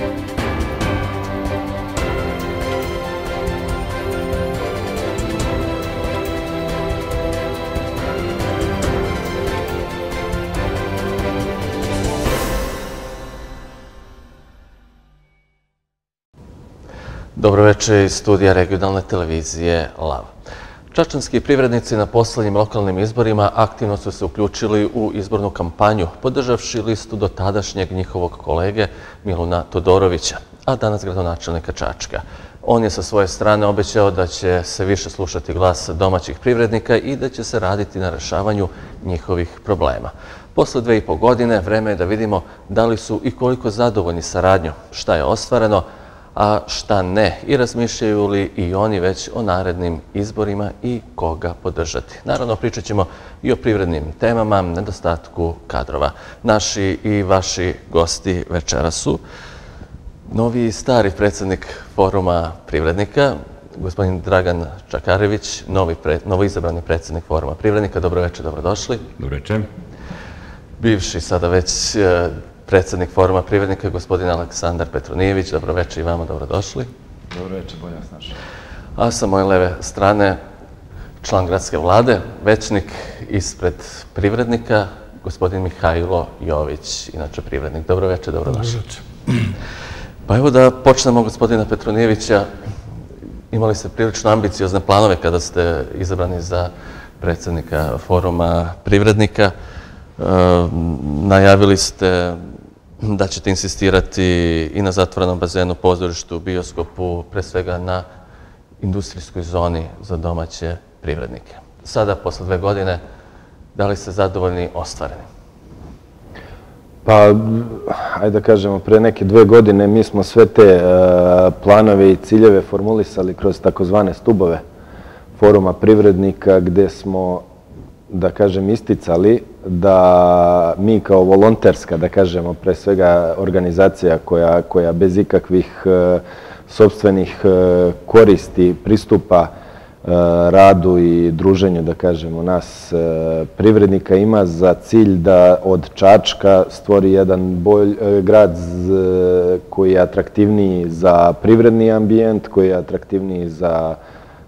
Dobroveče iz studija regionalne televizije LAV. Čačanski privrednici na poslednjim lokalnim izborima aktivno su se uključili u izbornu kampanju, podržavši listu do tadašnjeg njihovog kolege Miluna Todorovića, a danas gradonačelnika Čačka. On je sa svoje strane obećao da će se više slušati glas domaćih privrednika i da će se raditi na rešavanju njihovih problema. Posle dve i po godine vreme je da vidimo da li su i koliko zadovoljni saradnjom, šta je ostvareno, a šta ne i razmišljaju li i oni već o narednim izborima i koga podržati. Naravno, pričat ćemo i o privrednim temama, nedostatku kadrova. Naši i vaši gosti večera su novi i stari predsjednik foruma privrednika, gospodin Dragan Čakarević, novo izabrani predsjednik foruma privrednika. Dobro večer, dobrodošli. Dobro večer. Bivši sada već e, predsjednik Foruma privrednika, gospodin Aleksandar Petronijević. Dobro večer i vama, dobrodošli. Dobro večer, bolje vas našli. A sa moje leve strane, član gradske vlade, većnik ispred privrednika, gospodin Mihajlo Jović, inače privrednik. Dobro večer, dobrodošli. Dobro večer. Pa evo da počnemo gospodina Petronijevića. Imali ste prilično ambiciozne planove kada ste izabrani za predsjednika Foruma privrednika. E, najavili ste da ćete insistirati i na zatvorenom bazenu, pozorištu, bioskopu, pre svega na industrijskoj zoni za domaće privrednike. Sada, posle dve godine, da li ste zadovoljni ostvareni? Pa, ajde da kažemo, pre neke dve godine mi smo sve te e, planove i ciljeve formulisali kroz takozvane stubove foruma privrednika gde smo da kažem, isticali da mi kao volonterska, da kažemo, pre svega organizacija koja, koja bez ikakvih e, sobstvenih e, koristi pristupa e, radu i druženju, da kažemo, nas e, privrednika ima za cilj da od Čačka stvori jedan bolj, e, grad e, koji je atraktivniji za privredni ambijent, koji je atraktivniji za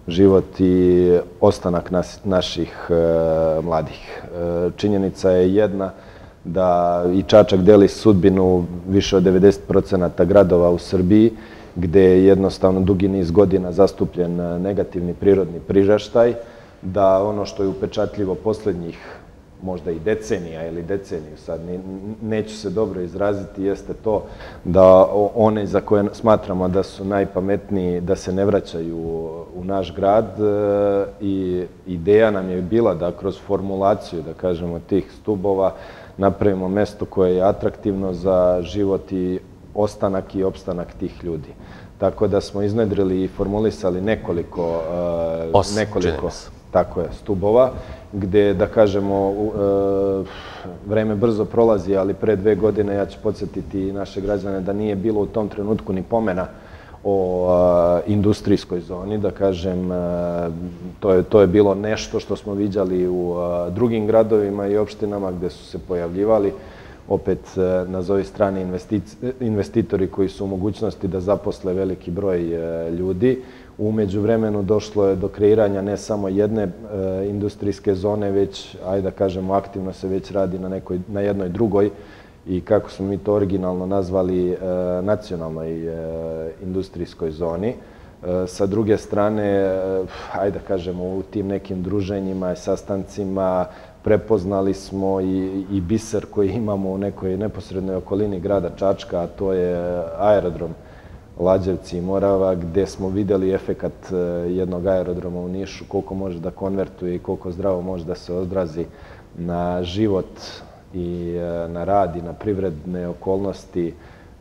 život i ostanak naših e, mladih. E, činjenica je jedna da i Čačak deli sudbinu više od 90% gradova u Srbiji, gde je jednostavno dugi niz godina zastupljen e, negativni prirodni priraštaj, da ono što je upečatljivo poslednjih možda i decenija ili deceniju, sad neću se dobro izraziti, jeste to da one za koje smatramo da su najpametniji da se ne vraćaju u naš grad e, i ideja nam je bila da kroz formulaciju, da kažemo, tih stubova napravimo mesto koje je atraktivno za život i ostanak i opstanak tih ljudi. Tako da smo iznedrili i formulisali nekoliko, e, nekoliko tako je, stubova gde, da kažemo, e, vreme brzo prolazi, ali pre dve godine ja ću podsjetiti naše građane da nije bilo u tom trenutku ni pomena o e, industrijskoj zoni, da kažem, e, to je, to je bilo nešto što smo viđali u drugim gradovima i opštinama gde su se pojavljivali opet na zove strane investitori koji su u mogućnosti da zaposle veliki broj ljudi. Umeđu vremenu došlo je do kreiranja ne samo jedne e, industrijske zone, već, ajde da kažemo, aktivno se već radi na, nekoj, na jednoj drugoj i kako smo mi to originalno nazvali e, nacionalnoj e, industrijskoj zoni. E, sa druge strane, e, ajde da kažemo, u tim nekim druženjima i sastancima prepoznali smo i, i biser koji imamo u nekoj neposrednoj okolini grada Čačka, a to je aerodrom Lađevci i Morava, gde smo videli efekat e, jednog aerodroma u Nišu, koliko može da konvertuje i koliko zdravo može da se odrazi na život i e, na rad i na privredne okolnosti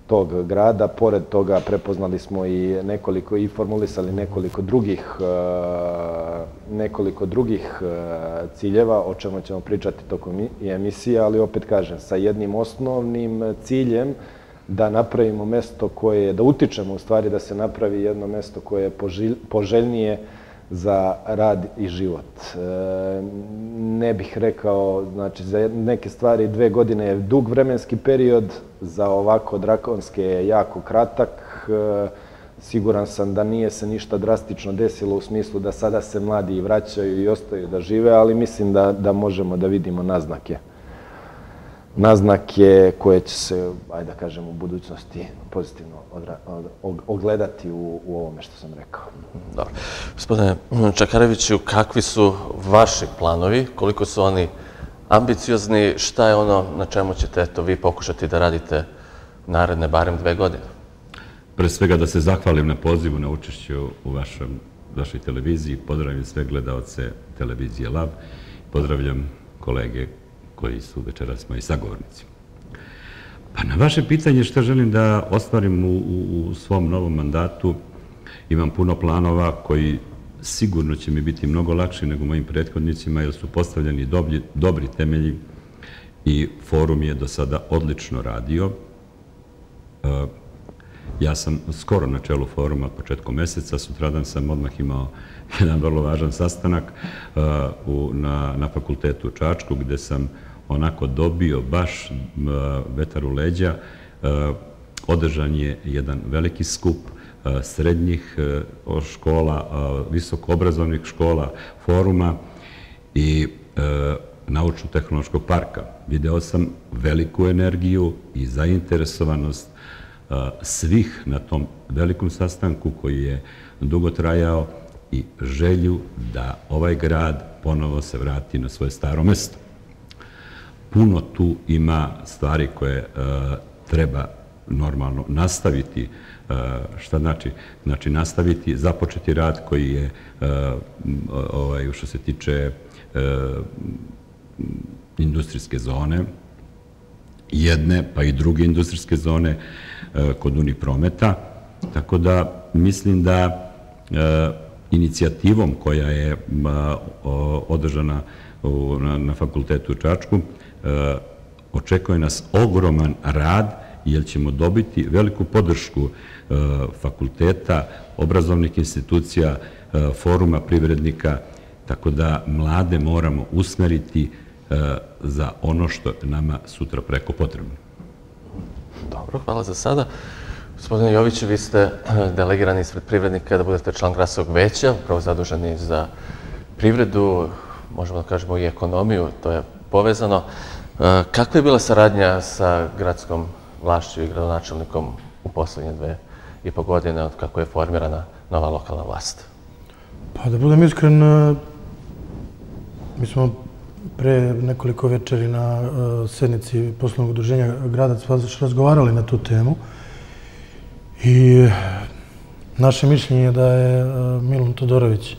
tog grada. Pored toga prepoznali smo i nekoliko i formulisali nekoliko drugih e, nekoliko drugih ciljeva o čemu ćemo pričati tokom emisije, ali opet kažem sa jednim osnovnim ciljem da napravimo mesto koje, da utičemo u stvari da se napravi jedno mesto koje je poželjnije za rad i život. E, ne bih rekao, znači za neke stvari dve godine je dug vremenski period, za ovako drakonske je jako kratak. E, siguran sam da nije se ništa drastično desilo u smislu da sada se mladi vraćaju i ostaju da žive, ali mislim da, da možemo da vidimo naznake naznake koje će se, ajde da kažem, u budućnosti pozitivno odra, od, ogledati u, u ovome što sam rekao. Dobro. Gospodine Čakareviću, kakvi su vaši planovi? Koliko su oni ambiciozni? Šta je ono na čemu ćete to vi pokušati da radite naredne barem dve godine? Pre svega da se zahvalim na pozivu na učešću u vašem, vašoj televiziji. Pozdravim sve gledalce televizije LAV. Pozdravljam kolege koji su večeras moji sagovornici. Pa na vaše pitanje što želim da ostvarim u, u, u svom novom mandatu, imam puno planova koji sigurno će mi biti mnogo lakši nego mojim prethodnicima, jer su postavljeni dobri, dobri temelji i forum je do sada odlično radio. E, ja sam skoro na čelu foruma početkom meseca, sutradan sam odmah imao jedan vrlo važan sastanak e, u, na, na fakultetu u Čačku, gde sam onako dobio baš vetar u leđa. E, održan je jedan veliki skup e, srednjih e, škola, visokoobrazovnih škola, foruma i naučno-tehnološkog parka. Video sam veliku energiju i zainteresovanost svih na tom velikom sastanku koji je dugo trajao i želju da ovaj grad ponovo se vrati na svoje staro mesto puno tu ima stvari koje e, treba normalno nastaviti. E, šta znači? Znači nastaviti, započeti rad koji je, e, ovaj, što se tiče industrijske zone, jedne pa i druge industrijske zone kod Uni prometa. Tako da mislim da inicijativom koja je održana na fakultetu u Čačku, Eh, očekuje nas ogroman rad, jer ćemo dobiti veliku podršku eh, fakulteta, obrazovnih institucija, eh, foruma privrednika, tako da mlade moramo usmeriti za ono što nama sutra preko potrebno. Dobro, hvala za sada. Gospodine Jović, vi ste delegirani ispred privrednika da budete član Grasovog veća, upravo zaduženi za privredu, možemo da kažemo i ekonomiju, to je povezano. Kako kakva je bila saradnja sa gradskom vlašću i gradonačelnikom u poslednje dve i po godine od kako je formirana nova lokalna vlast? Pa da budem iskren, e, mi smo pre nekoliko večeri na e, sednici poslovnog udruženja gradac Vazaš razgovarali na tu temu i naše mišljenje je da je Milon Todorović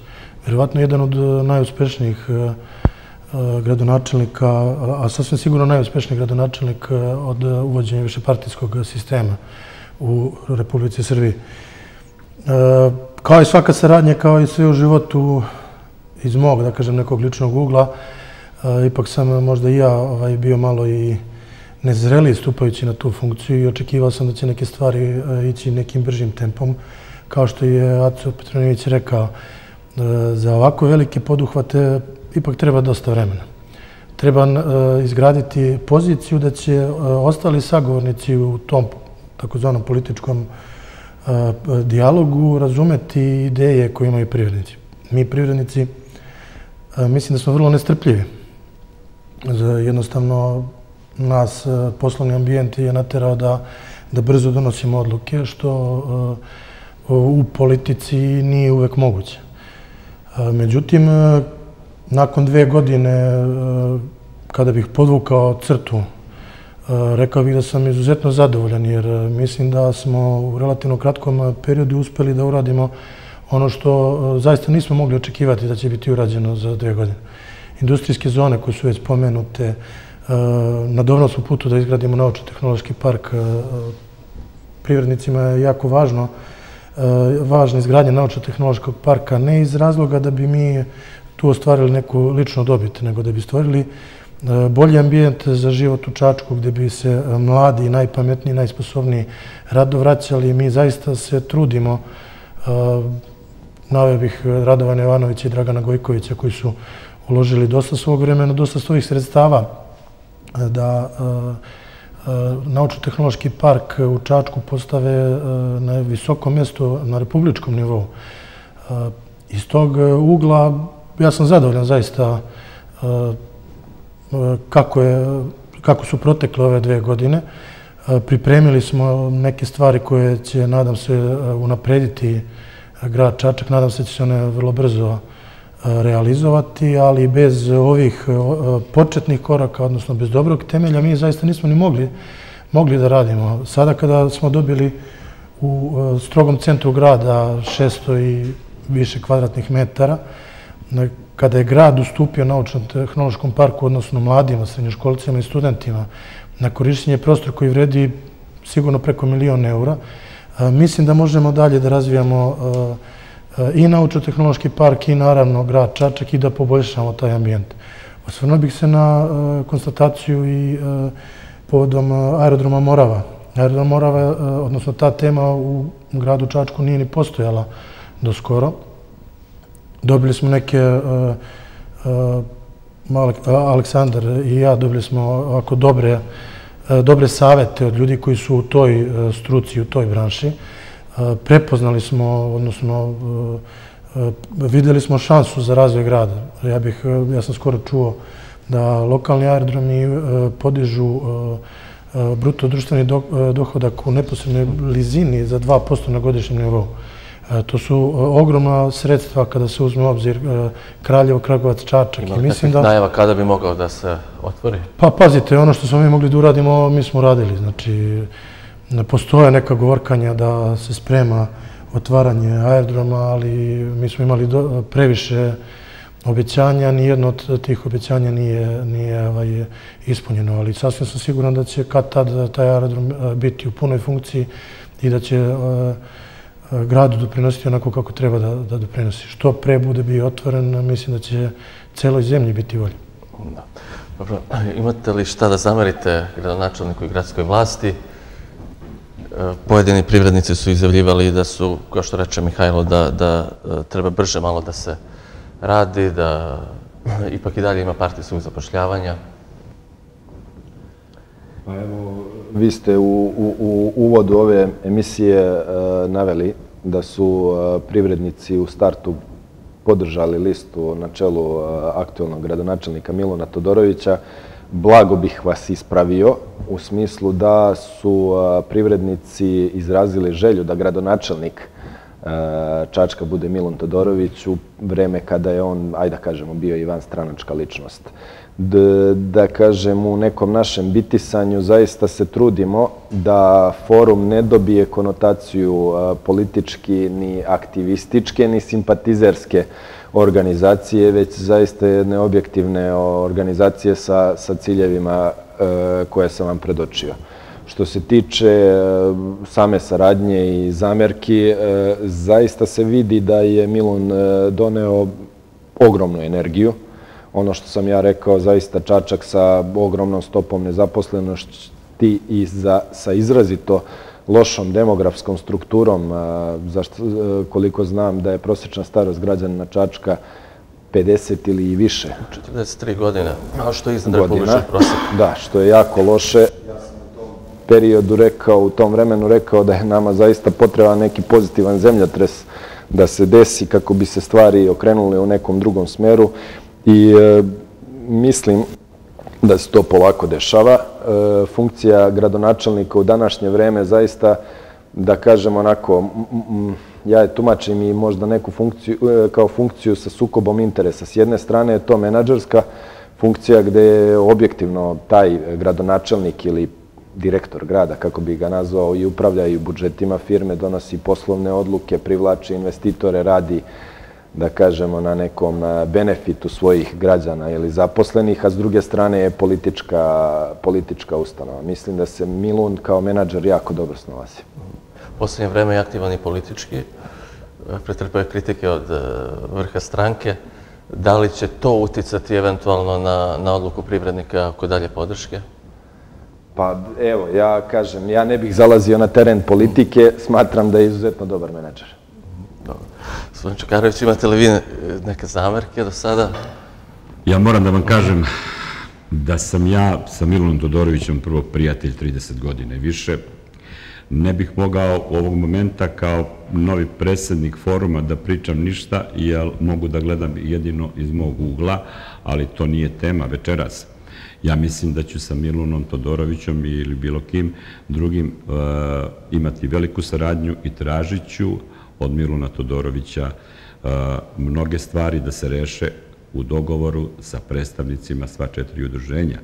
vjerovatno jedan od najuspešnijih gradonačelnika, E, gradonačelnika, a sasvim sigurno najuspešniji gradonačelnik e, od uvođenja višepartijskog sistema u Republici Srbiji. E, kao i svaka saradnja, kao i sve u životu iz mog, da kažem, nekog ličnog ugla, ipak sam možda i ja ovaj, bio malo i nezreli stupajući na tu funkciju i očekivao sam da će neke stvari ići nekim bržim tempom. Kao što je Aco Petronijević rekao, za ovako velike poduhvate ipak treba dosta vremena. Treba e, izgraditi poziciju da će e, ostali sagovornici u tom takozvanom političkom e, dijalogu razumeti ideje koje imaju privrednici. Mi privrednici e, mislim da smo vrlo nestrpljivi. Jednostavno nas e, poslovni ambijent je naterao da da brzo donosimo odluke, što u politici nije uvek moguće. Međutim, nakon dve godine, e, kada bih podvukao crtu, e, rekao bih da sam izuzetno zadovoljan, jer e, mislim da smo u relativno kratkom periodu uspeli da uradimo ono što zaista nismo mogli očekivati da će biti urađeno za dve godine. Industrijske zone koje su već spomenute, na dobrom smo putu da izgradimo naučno-tehnološki park. Privrednicima je jako važno važna izgradnja naučno-tehnološkog parka, ne iz razloga da bi mi tu ostvarili neku ličnu dobit, nego da bi stvorili e, bolji ambijent za život u Čačku, gde bi se e, mladi, najpametniji, najsposobniji rado vraćali. Mi zaista se trudimo e, naveo bih Radovana Jovanovića i Dragana Gojkovića koji su uložili dosta svog vremena, dosta svojih sredstava da naučno-tehnološki park u Čačku postave na visoko mjesto na republičkom nivou. Iz tog ugla ja sam zadovoljan zaista e, kako, je, kako su protekle ove dve godine. E, pripremili smo neke stvari koje će, nadam se, e, unaprediti grad Čačak. Nadam se da će se one vrlo brzo realizovati, ali bez ovih početnih koraka, odnosno bez dobrog temelja, mi zaista nismo ni mogli, mogli da radimo. Sada kada smo dobili u strogom centru grada 600 i više kvadratnih metara, kada je grad ustupio naučno-tehnološkom parku, odnosno mladima, srednjoškolcima i studentima, na korišćenje prostora koji vredi sigurno preko milion eura, mislim da možemo dalje da razvijamo i naučno-tehnološki park i naravno grad Čačak i da poboljšamo taj ambijent. Osvrnuo bih se na konstataciju i povodom aerodroma Morava. Aerodrom Morava, odnosno ta tema u gradu Čačku nije ni postojala do skoro. Dobili smo neke, uh, uh, Aleksandar i ja dobili smo ovako dobre, uh, dobre savete od ljudi koji su u toj struci, u toj branši. Prepoznali smo, odnosno videli smo šansu za razvoj grada. Ja bih, ja sam skoro čuo da lokalni aerodromi podižu bruto društveni dohodak u neposrednoj blizini za 2% na godišnjem nivou. E, to su e, ogromna sredstva kada se uzme obzir e, Kraljevo, Kragovac, Čačak. Ima nekih najava kada bi mogao da se otvori? Pa pazite, ono što smo mi mogli da uradimo, mi smo radili. Znači, ne postoje neka govorkanja da se sprema otvaranje aerodroma, ali mi smo imali previše obećanja, nijedno od tih obećanja nije, nije ovaj, ispunjeno, ali sasvim sam siguran da će kad tad taj aerodrom biti u punoj funkciji i da će gradu doprinositi onako kako treba da, da doprinosi. Što pre bude bio otvoren, mislim da će celoj zemlji biti volje. Da. Dobro, imate li šta da zamerite gradonačelniku i gradskoj vlasti? E, pojedini privrednici su izjavljivali da su, kao što reče Mihajlo, da, da e, treba brže malo da se radi, da ipak i dalje ima partijskog zapošljavanja. Pa evo, vi ste u, u, u uvodu ove emisije e, naveli da su e, privrednici u startu podržali listu na čelu e, aktualnog gradonačelnika Milona Todorovića. Blago bih vas ispravio u smislu da su e, privrednici izrazili želju da gradonačelnik e, Čačka bude Milon Todorović u vreme kada je on, ajde da kažemo, bio i van stranačka ličnost da kažem u nekom našem bitisanju zaista se trudimo da forum ne dobije konotaciju politički ni aktivističke ni simpatizerske organizacije, već zaista jedne objektivne organizacije sa, sa ciljevima e, koje sam vam predočio. Što se tiče e, same saradnje i zamerki, e, zaista se vidi da je Milun doneo ogromnu energiju ono što sam ja rekao, zaista Čačak sa ogromnom stopom nezaposlenosti i za, sa izrazito lošom demografskom strukturom, e, koliko znam da je prosječna starost građana Čačka 50 ili i više. 43 godine, a što je iznad republičnog prosjeka. Da, što je jako loše. Ja sam u tom periodu rekao, u tom vremenu rekao da je nama zaista potreba neki pozitivan zemljotres da se desi kako bi se stvari okrenule u nekom drugom smeru. I e, mislim da se to polako dešava. E, funkcija gradonačelnika u današnje vreme zaista, da kažem onako, ja je tumačim i možda neku funkciju, e, kao funkciju sa sukobom interesa. S jedne strane je to menadžerska funkcija gde je objektivno taj gradonačelnik ili direktor grada, kako bi ga nazvao, i upravlja i budžetima firme, donosi poslovne odluke, privlači investitore, radi da kažemo, na nekom benefitu svojih građana ili zaposlenih, a s druge strane je politička, politička ustanova. Mislim da se Milun kao menadžer jako dobro snalazi. U posljednje vreme je aktivan i politički. Pretrpao je kritike od e, vrha stranke. Da li će to uticati eventualno na, na odluku privrednika oko dalje podrške? Pa evo, ja kažem, ja ne bih zalazio na teren politike, smatram da je izuzetno dobar menadžer. Dobro Gospodin Čukarović, imate li vi e, neke zamerke do sada? Ja moram da vam kažem da sam ja sa Milanom Todorovićem prvo prijatelj 30 godine više. Ne bih mogao u ovog momenta kao novi predsjednik foruma da pričam ništa, jer mogu da gledam jedino iz mog ugla, ali to nije tema večeras. Ja mislim da ću sa Milunom Todorovićom ili bilo kim drugim e, imati veliku saradnju i tražit ću od Miluna Todorovića mnoge stvari da se reše u dogovoru sa predstavnicima sva četiri udruženja.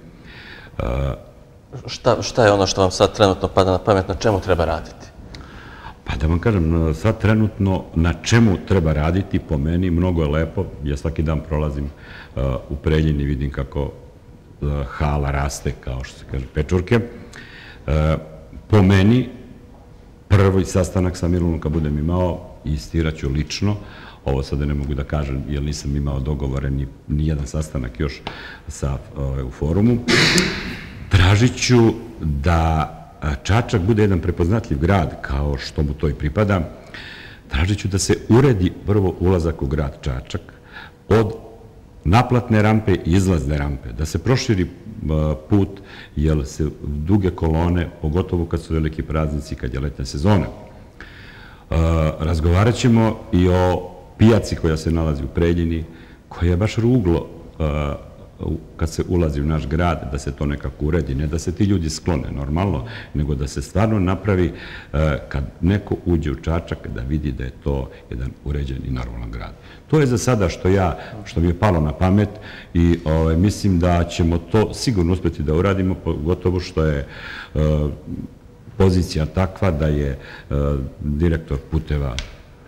Šta, šta je ono što vam sad trenutno pada na pamet, na čemu treba raditi? Pa da vam kažem, sad trenutno na čemu treba raditi, po meni, mnogo je lepo. Ja svaki dan prolazim uh, u Preljini, vidim kako uh, hala raste, kao što se kaže, pečurke. Uh, po meni, prvi sastanak sa Milunom kad budem imao, istiraću lično, ovo sada ne mogu da kažem, jer nisam imao dogovore ni, ni jedan sastanak još sa, ovaj, u forumu, tražit ću da Čačak bude jedan prepoznatljiv grad, kao što mu to i pripada, tražit ću da se uredi prvo ulazak u grad Čačak od naplatne rampe i izlazne rampe, da se proširi put, jer se duge kolone, pogotovo kad su veliki praznici, kad je letna sezona. Eh, razgovarat ćemo i o pijaci koja se nalazi u Preljini, koja je baš ruglo eh, kad se ulazi u naš grad, da se to nekako uredi, ne da se ti ljudi sklone normalno, nego da se stvarno napravi eh, kad neko uđe u Čačak da vidi da je to jedan uređen i normalan grad. To je za sada što ja, što mi je palo na pamet i ovaj, mislim da ćemo to sigurno uspjeti da uradimo, gotovo što je pozicija takva da je e, direktor puteva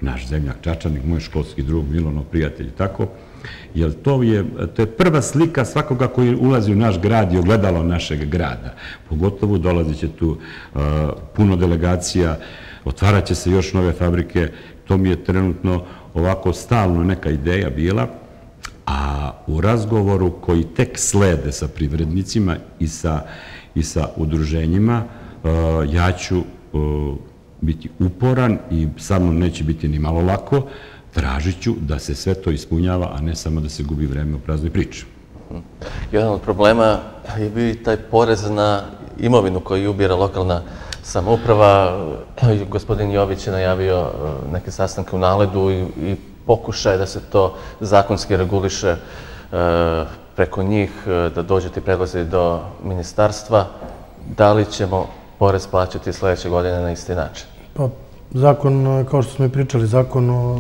naš zemljak Čačanik, moj školski drug, Milonov prijatelj i tako, jer to je, to je prva slika svakoga koji ulazi u naš grad i ogledalo našeg grada. Pogotovo dolazit će tu uh, puno delegacija, otvarat će se još nove fabrike, to mi je trenutno ovako stalno neka ideja bila, a u razgovoru koji tek slede sa privrednicima i sa, i sa udruženjima, uh, Eh, ja ću uh, biti uporan i sa mnom neće biti ni malo lako, tražit ću da se sve to ispunjava, a ne samo da se gubi vreme u praznoj priči. Jedan od problema je bio i taj porez na imovinu koju ubira lokalna samouprava. Gospodin Jović je najavio eh, neke sastanke u naledu i i pokušaj da se to zakonski reguliše e, preko njih, da dođete i predlazi do ministarstva. Da li ćemo porez plaćati sljedeće godine na isti način? Pa, zakon, eh, kao što smo i pričali, zakon o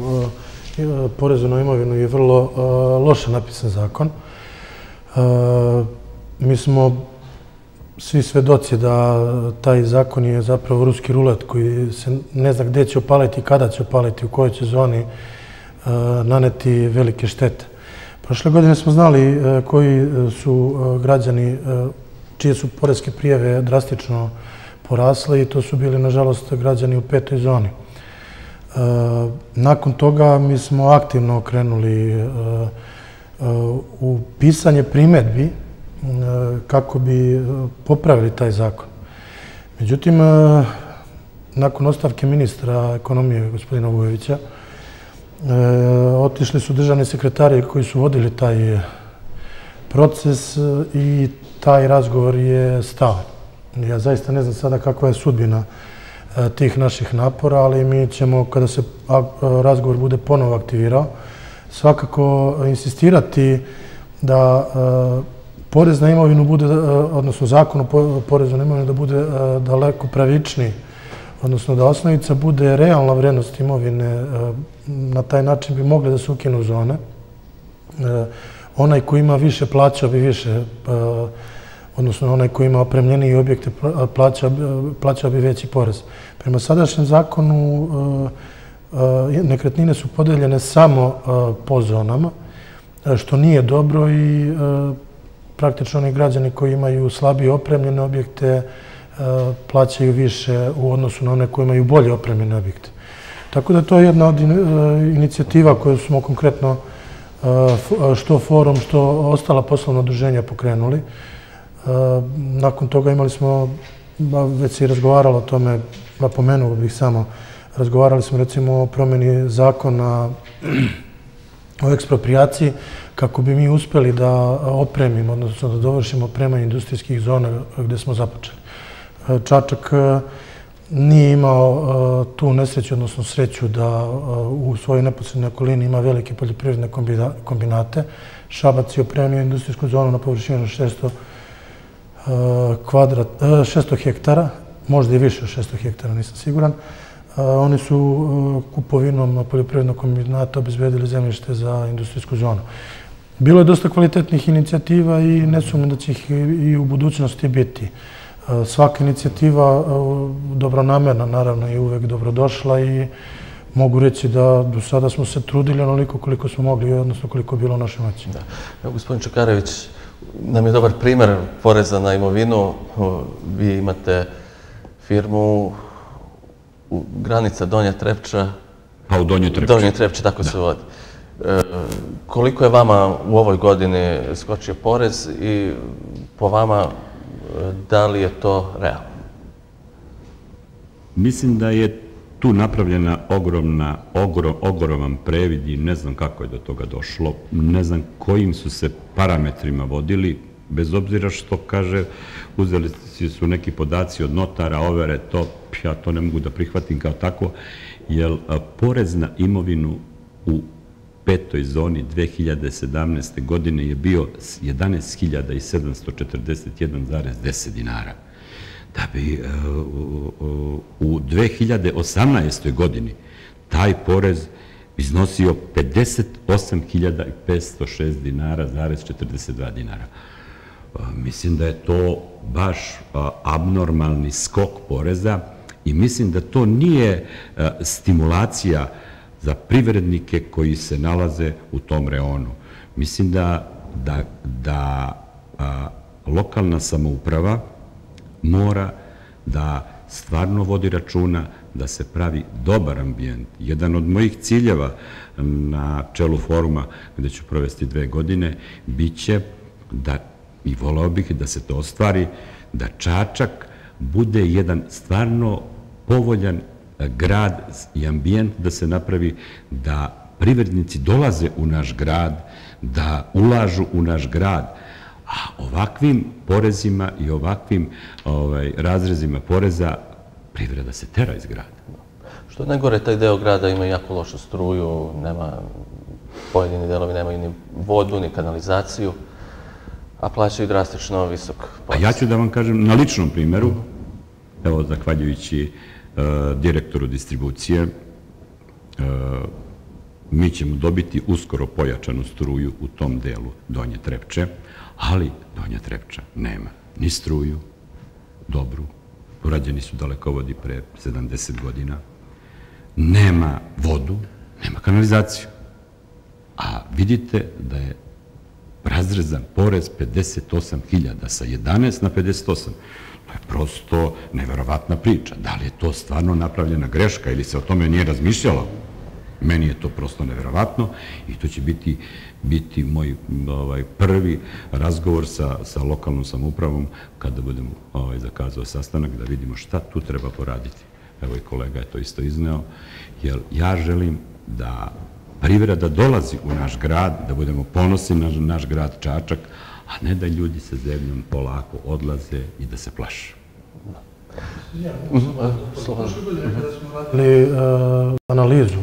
eh, eh, porezu na imovinu je vrlo loše napisan zakon. Mi smo svi svedoci da taj zakon je zapravo ruski rulet koji se ne zna gdje će opaliti kada će opaliti, u kojoj će zoni naneti velike štete. Prošle godine smo znali koji su građani, čije su porezke prijeve drastično porasle i to su bili, nažalost, građani u petoj zoni. E, nakon toga mi smo aktivno okrenuli e, e u pisanje primetbi e, kako bi e, popravili taj zakon. Međutim, nakon ostavke ministra ekonomije, gospodina Vujovića, otišli su državni sekretari koji su vodili taj proces i taj razgovor je stavan. Ja zaista ne znam sada kakva je sudbina e, tih naših napora, ali mi ćemo, kada se e, razgovor bude ponovo aktivirao, svakako insistirati da e, porez na imovinu bude, odnosno zakon o porezu na imovinu da bude daleko pravični, odnosno da osnovica bude realna vrednost imovine. Na taj način bi mogli da se ukinu zone. Onaj ko ima više plaća bi više odnosno onaj koji ima opremljeni objekte, plaća bi veći porez. Prema sadašnjem zakonu e, e, nekretnine su podeljene samo e, po zonama, što nije dobro i praktično oni građani koji imaju slabije opremljene objekte plaćaju više u odnosu na one koji imaju bolje opremljene objekte. Tako da to je jedna od inicijativa koju smo konkretno što forum, što ostala poslovna odruženja pokrenuli. Eh, nakon toga imali smo, već se i razgovaralo o tome, napomenuo bih samo, razgovarali smo recimo o promjeni zakona o ekspropriaciji kako bi mi uspeli da opremimo, odnosno da dovršimo opremanje industrijskih zona gde smo započeli. Eh, Čačak eh, nije imao tu nesreću, odnosno sreću da u svojoj neposrednoj okolini ima velike poljoprivredne kombinate. Šabac je opremio industrijsku zonu na površinu 600 Eh, kvadrat, eh, 600 hektara, možda i više od 600 hektara, nisam siguran. Eh, oni su kupovinom poljoprivrednog kombinata obezbedili zemljište za industrijsku zonu. Bilo je dosta kvalitetnih inicijativa i ne sumim da će ih i u budućnosti biti. Svaka inicijativa dobronamerna, naravno, je uvek dobrodošla i mogu reći da do sada smo se trudili onoliko koliko smo mogli, odnosno koliko je bilo naše moći. Evo, gospodin Čukarević, nam je dobar primer poreza na imovinu. Vi imate firmu u granica Donja Trepča. Pa u Donje Trepče. Donje Trepče, tako se vodi. E, koliko je vama u ovoj godini skočio porez i po vama da li je to realno? Mislim da je tu napravljena ogromna, ogrom, ogroman previd i ne znam kako je do toga došlo, ne znam kojim su se parametrima vodili, bez obzira što kaže, uzeli su neki podaci od notara, overe, to, ja to ne mogu da prihvatim kao tako, jer porez na imovinu u petoj zoni 2017. godine je bio 11.741,10 dinara. Da bi e, u 2018. godini taj porez iznosio 58.506 dinara, zarez 42 dinara. E, mislim da je to baš e, abnormalni skok poreza i mislim da to nije stimulacija za privrednike koji se nalaze u tom reonu. Mislim da, da, da a, lokalna samouprava mora da stvarno vodi računa da se pravi dobar ambijent. Jedan od mojih ciljeva na čelu foruma gde ću provesti dve godine bit će da, i volao bih da se to ostvari, da Čačak bude jedan stvarno povoljan e, grad i ambijent da se napravi da privrednici dolaze u naš grad, da ulažu u naš grad, a ovakvim porezima i ovakvim ovaj, razrezima poreza privreda se tera iz grada. Što najgore, taj deo grada ima jako lošu struju, nema pojedini delovi, nemaju ni vodu, ni kanalizaciju, a plaćaju drastično visok porez. A ja ću da vam kažem na ličnom primjeru, evo, zahvaljujući E, direktoru distribucije, e, mi ćemo dobiti uskoro pojačanu struju u tom delu Donje Trepče, ali Donja Trepča nema ni struju, dobru, urađeni su dalekovodi pre 70 godina, nema vodu, nema kanalizaciju. A vidite da je razrezan porez 58.000 sa 11 na 58. To je prosto neverovatna priča. Da li je to stvarno napravljena greška ili se o tome nije razmišljalo? Meni je to prosto neverovatno i to će biti, biti moj ovaj, prvi razgovor sa, sa lokalnom samoupravom kada budem ovaj, zakazao sastanak da vidimo šta tu treba poraditi. Evo i kolega je to isto izneo, jer ja želim da privreda dolazi u naš grad, da budemo ponosni na naš grad Čačak, a ne da ljudi sa zemljom polako odlaze i da se plaše. Ja, uh, uh, analizu.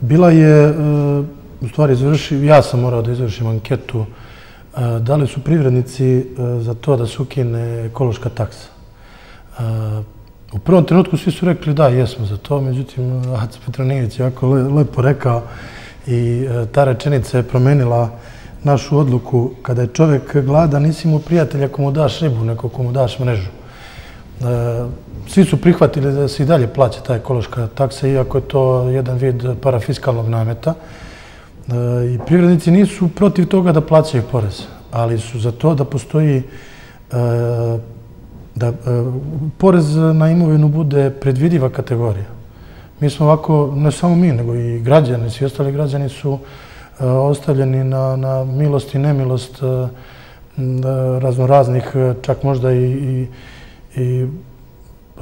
Bila je, e, u stvari, izvrši, ja sam morao da izvršim anketu e, da li su privrednici e, za to da se ukine ekološka taksa. U prvom trenutku svi su rekli da, jesmo za to, međutim, Hac Petranijević je jako lepo rekao i ta rečenica je promenila našu odluku, kada je čovjek gladan, nisi mu prijatelj ako mu daš ribu, neko ako mu daš mrežu. E, svi su prihvatili da se i dalje plaća ta ekološka taksa, iako je to jedan vid parafiskalnog nameta. E, I privrednici nisu protiv toga da plaćaju porez, ali su za to da postoji e, da e, porez na imovinu bude predvidiva kategorija. Mi smo ovako, ne samo mi, nego i građani, svi ostali građani su ostavljeni na, na milost i nemilost razno raznih, čak možda i, i, i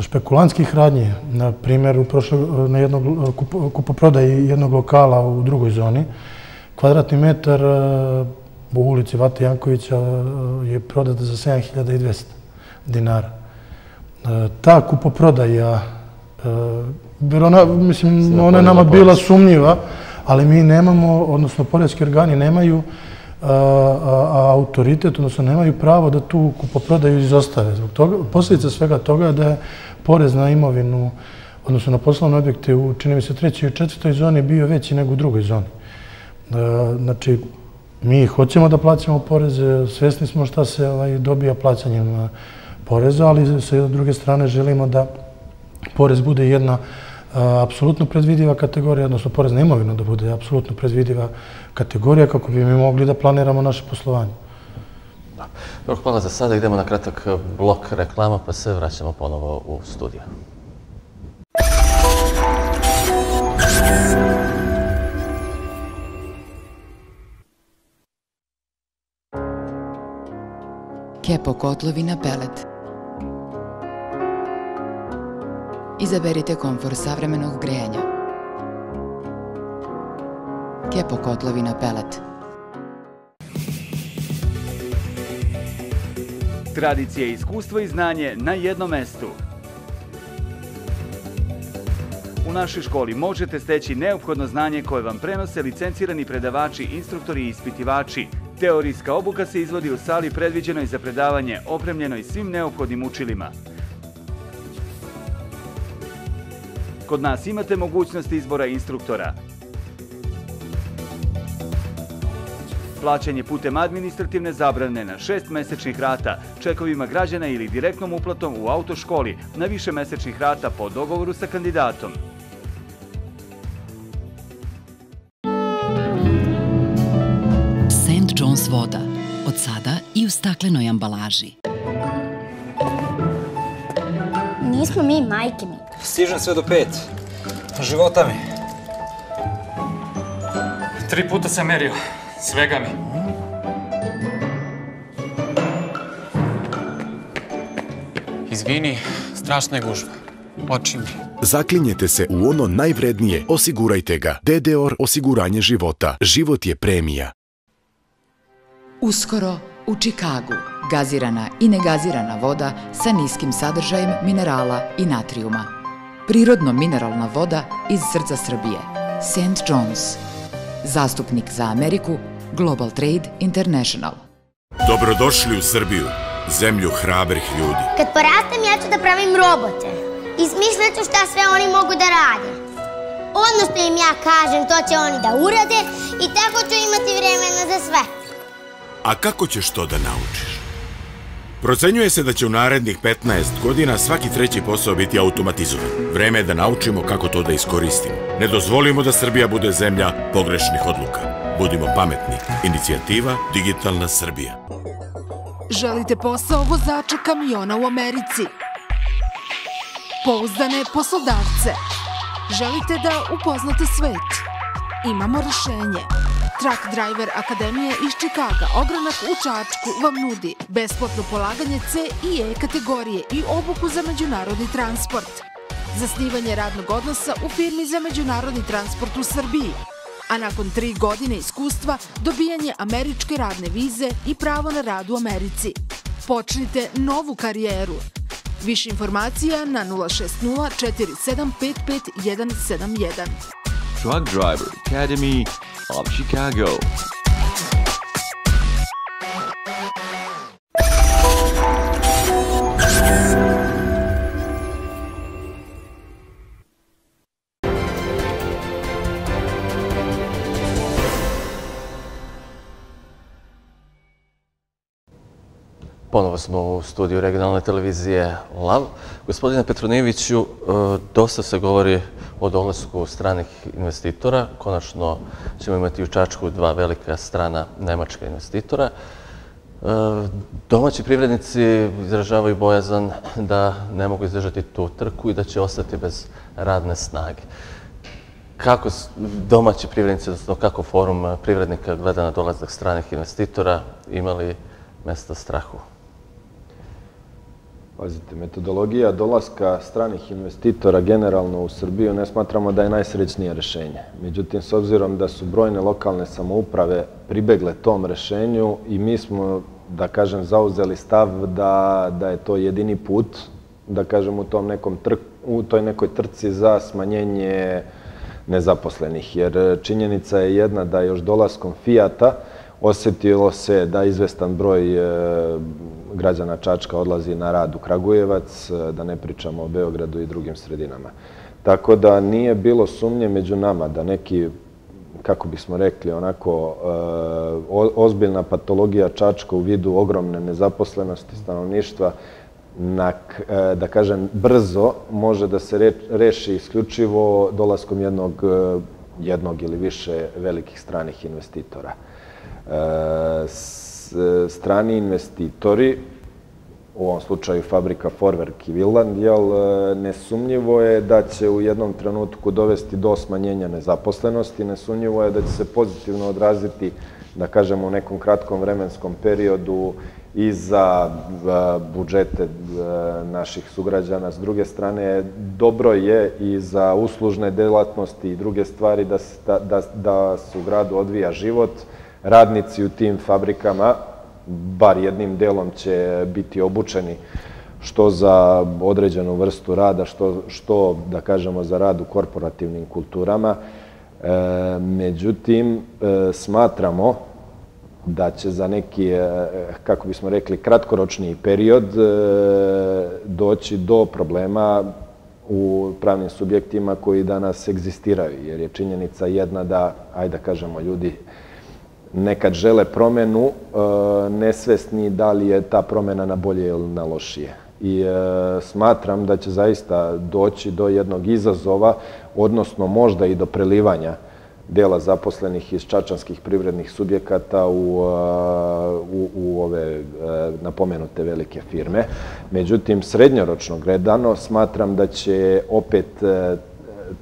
špekulantskih radnji, na primjer na jednog kupoprodaji jednog lokala u drugoj zoni, kvadratni metar u ulici Vata Jankovića je prodata za 7200 dinara. Ta kupoprodaja, mislim, ona je nama bila sumnjiva, ali mi nemamo, odnosno porezki organi nemaju autoritet, odnosno nemaju pravo da tu kupoprodaju izostave. Posljedica svega toga je da je porez na imovinu, odnosno na poslovne objekte u, čini mi se, trećoj i četvrtoj zoni bio veći nego u drugoj zoni. E, znači, mi hoćemo da plaćamo poreze, svesni smo šta se ovaj, dobija plaćanjem e, poreza, ali sa druge strane želimo da porez bude jedna apsolutno predvidiva kategorija, odnosno porez na imovinu da bude apsolutno predvidiva kategorija kako bi mi mogli da planiramo naše poslovanje. Dobro, hvala za sada. Idemo na kratak blok reklama pa se vraćamo ponovo u studiju. Kepo kotlovi na pelet. Izaberite komfor savremenog grejanja. Kepo kotlovi na pelet. Tradicije, iskustvo i znanje na jednom mestu. U našoj školi možete steći neophodno znanje koje vam prenose licencirani predavači, instruktori i ispitivači. Teorijska obuka se izvodi u sali predviđenoj za predavanje, opremljenoj svim neophodnim učilima. Kod nas imate mogućnost izbora instruktora. Plaćanje putem administrativne zabrane na šest mesečnih rata, čekovima građana ili direktnom uplatom u autoškoli na više mesečnih rata po dogovoru sa kandidatom. St. John's voda. Od sada i u staklenoj ambalaži. Nismo mi majke mi. Stižem sve do pet. Života mi. Tri puta sam merio. Svega mi. Izvini, strašna je gužva. Oči mi. Zaklinjete se u ono najvrednije, osigurajte ga. DDOR osiguranje života. Život je premija. Uskoro u Čikagu gazirana i negazirana voda sa niskim sadržajem minerala i natrijuma. Prirodno mineralna voda iz srca Srbije. St. John's zastupnik za Ameriku, Global Trade International. Dobrodošli u Srbiju, zemlju hrabrih ljudi. Kad porastem, ja ću da pravim robote. Izmišljat ću šta sve oni mogu da rade. Odnosno im ja kažem, to će oni da urade i tako ću imati vremena za sve. A kako ćeš to da naučiš? Procenjuje se da će u narednih 15 godina svaki treći posao biti automatizovan. Vreme je da naučimo kako to da iskoristimo. Ne dozvolimo da Srbija bude zemlja pogrešnih odluka. Budimo pametni. Inicijativa Digitalna Srbija. Želite posao vozača kamiona u Americi? Pouzdane poslodavce? Želite da upoznate svet? Imamo rešenje. Truck Driver Akademije iz Čikaga, ogranak u Čačku, vam nudi besplatno polaganje C i E kategorije i obuku za međunarodni transport. Zasnivanje radnog odnosa u firmi za međunarodni transport u Srbiji, a nakon tri godine iskustva dobijanje američke radne vize i pravo na rad u Americi. Počnite novu karijeru. Više informacija na 060 4755 171. Truck Driver Academy of Chicago. Ponovo smo u studiju regionalne televizije LAV. Gospodine Petronijeviću, e, dosta se govori o dolasku stranih investitora. Konačno ćemo imati u Čačku dva velika strana nemačka investitora. E, domaći privrednici izražavaju bojazan da ne mogu izdržati tu trku i da će ostati bez radne snage. Kako domaći privrednici, odnosno kako forum privrednika gleda na dolazak stranih investitora, imali mesta strahu? Pazite, metodologija dolaska stranih investitora generalno u Srbiju ne smatramo da je najsrećnije rešenje. Međutim, s obzirom da su brojne lokalne samouprave pribegle tom rešenju i mi smo, da kažem, zauzeli stav da, da je to jedini put, da kažem, u, tom nekom trk, u toj nekoj trci za smanjenje nezaposlenih. Jer činjenica je jedna da još dolaskom Fijata osjetilo se da izvestan broj e, građana Čačka odlazi na rad u Kragujevac, e, da ne pričamo o Beogradu i drugim sredinama. Tako da nije bilo sumnje među nama da neki, kako bismo rekli, onako e, ozbiljna patologija Čačka u vidu ogromne nezaposlenosti stanovništva, na, e, da kažem, brzo može da se reši isključivo dolaskom jednog, e, jednog ili više velikih stranih investitora. Strani investitori, u ovom slučaju fabrika Forwerk i Villand, jel, e, nesumnjivo je da će u jednom trenutku dovesti do smanjenja nezaposlenosti, nesumnjivo je da će se pozitivno odraziti, da kažemo, u nekom kratkom vremenskom periodu i za e, budžete e, naših sugrađana. S druge strane, dobro je i za uslužne delatnosti i druge stvari da, da, da se u gradu odvija život. Radnici u tim fabrikama, bar jednim delom će biti obučeni što za određenu vrstu rada, što, što da kažemo, za rad u korporativnim kulturama. E, međutim, e, smatramo da će za neki, e, kako bismo rekli, kratkoročni period e, doći do problema u pravnim subjektima koji danas egzistiraju, jer je činjenica jedna da, ajde da kažemo, ljudi nekad žele promenu, e, nesvesni da li je ta promena na bolje ili na lošije. I e, smatram da će zaista doći do jednog izazova, odnosno možda i do prelivanja dela zaposlenih iz čačanskih privrednih subjekata u, e, u, u ove napomenute velike firme. Međutim, srednjoročno gledano, smatram da će opet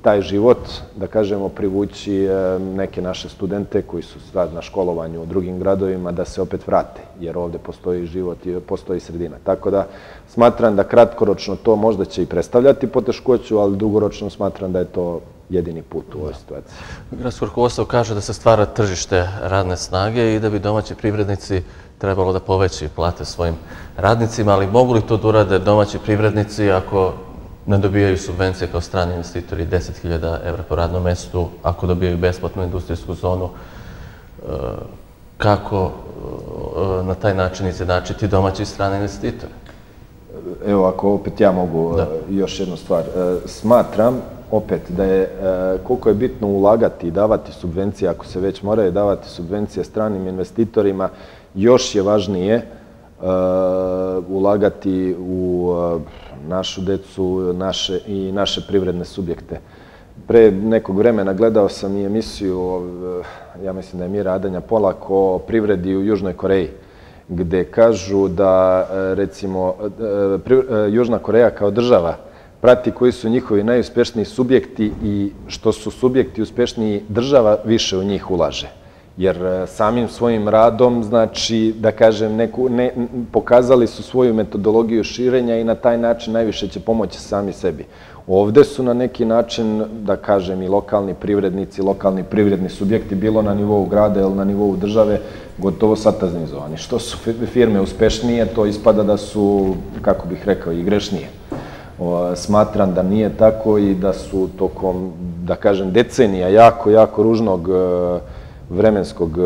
taj život, da kažemo, privući e, neke naše studente koji su sad na školovanju u drugim gradovima da se opet vrate, jer ovde postoji život i postoji sredina. Tako da smatram da kratkoročno to možda će i predstavljati poteškoću, ali dugoročno smatram da je to jedini put u ovoj situaciji. Gradsko rukovodstvo kaže da se stvara tržište radne snage i da bi domaći privrednici trebalo da poveći plate svojim radnicima, ali mogu li to da urade domaći privrednici ako ne dobijaju subvencije kao strani investitori 10.000 evra po radnom mestu, ako dobijaju besplatnu industrijsku zonu, e, kako e, na taj način izjednačiti domaći i strane investitore? Evo, ako opet ja mogu da. E, još jednu stvar. Smatram opet da je koliko je bitno ulagati i davati subvencije, ako se već moraju davati subvencije stranim investitorima, još je važnije ulagati u našu decu naše i naše privredne subjekte. Pre nekog vremena gledao sam i emisiju, eh, ja mislim da je Mira Adanja Polak, o privredi u Južnoj Koreji, gde kažu da, eh, recimo, eh, Južna Koreja kao država prati koji su njihovi najuspešniji subjekti i što su subjekti uspešniji, država više u njih ulaže jer e, samim svojim radom, znači, da kažem, neku, ne, pokazali su svoju metodologiju širenja i na taj način najviše će pomoći sami sebi. Ovde su na neki način, da kažem, i lokalni privrednici, lokalni privredni subjekti, bilo na nivou grada ili na nivou države, gotovo satanizovani. Što su firme uspešnije, to ispada da su, kako bih rekao, i grešnije. Smatram da nije tako i da su tokom, da kažem, decenija jako, jako ružnog e, vremenskog e,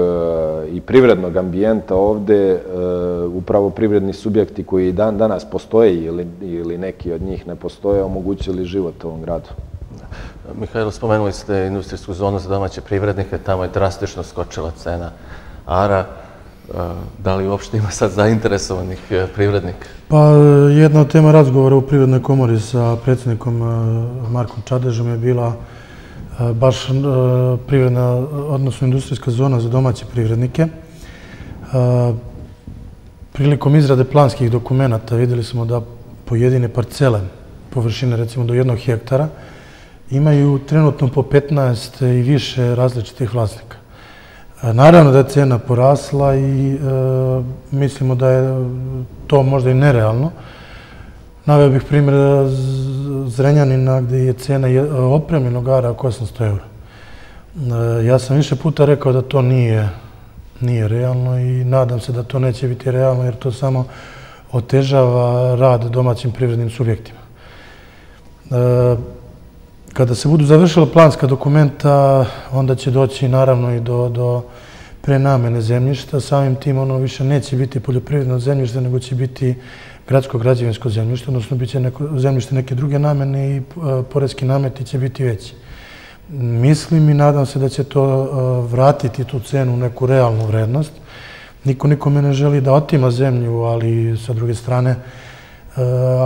i privrednog ambijenta ovde, e, upravo privredni subjekti koji dan danas postoje ili, ili neki od njih ne postoje, omogućili život u ovom gradu. Mihajlo, spomenuli ste industrijsku zonu za domaće privrednike, tamo je drastično skočila cena ARA. E, da li uopšte ima sad zainteresovanih privrednika? Pa jedna od tema razgovora u Privrednoj komori sa predsjednikom Markom Čadežom je bila baš e, privredna, odnosno industrijska zona za domaće privrednike. E, prilikom izrade planskih dokumenta videli smo da pojedine parcele, površine recimo do jednog hektara, imaju trenutno po 15 i više različitih vlasnika. E, naravno da je cena porasla i mislimo da je to možda i nerealno. Naveo bih primjer eh, Zrenjanina gdje je cena eh, opremljenog ara oko 800 eura. Eh, ja sam više puta rekao da to nije, nije realno i nadam se da to neće biti realno jer to samo otežava rad domaćim privrednim subjektima. Kada se budu završila planska dokumenta, onda će doći naravno i do, do prenamene zemljišta. Samim tim ono više neće biti poljoprivredno zemljište, nego će biti gradsko građevinsko zemljište, odnosno bit će neko, zemljište neke druge namene i e, porezki nameti će biti veći. Mislim i nadam se da će to e, vratiti tu cenu u neku realnu vrednost. Niko nikome ne želi da otima zemlju, ali sa druge strane, e,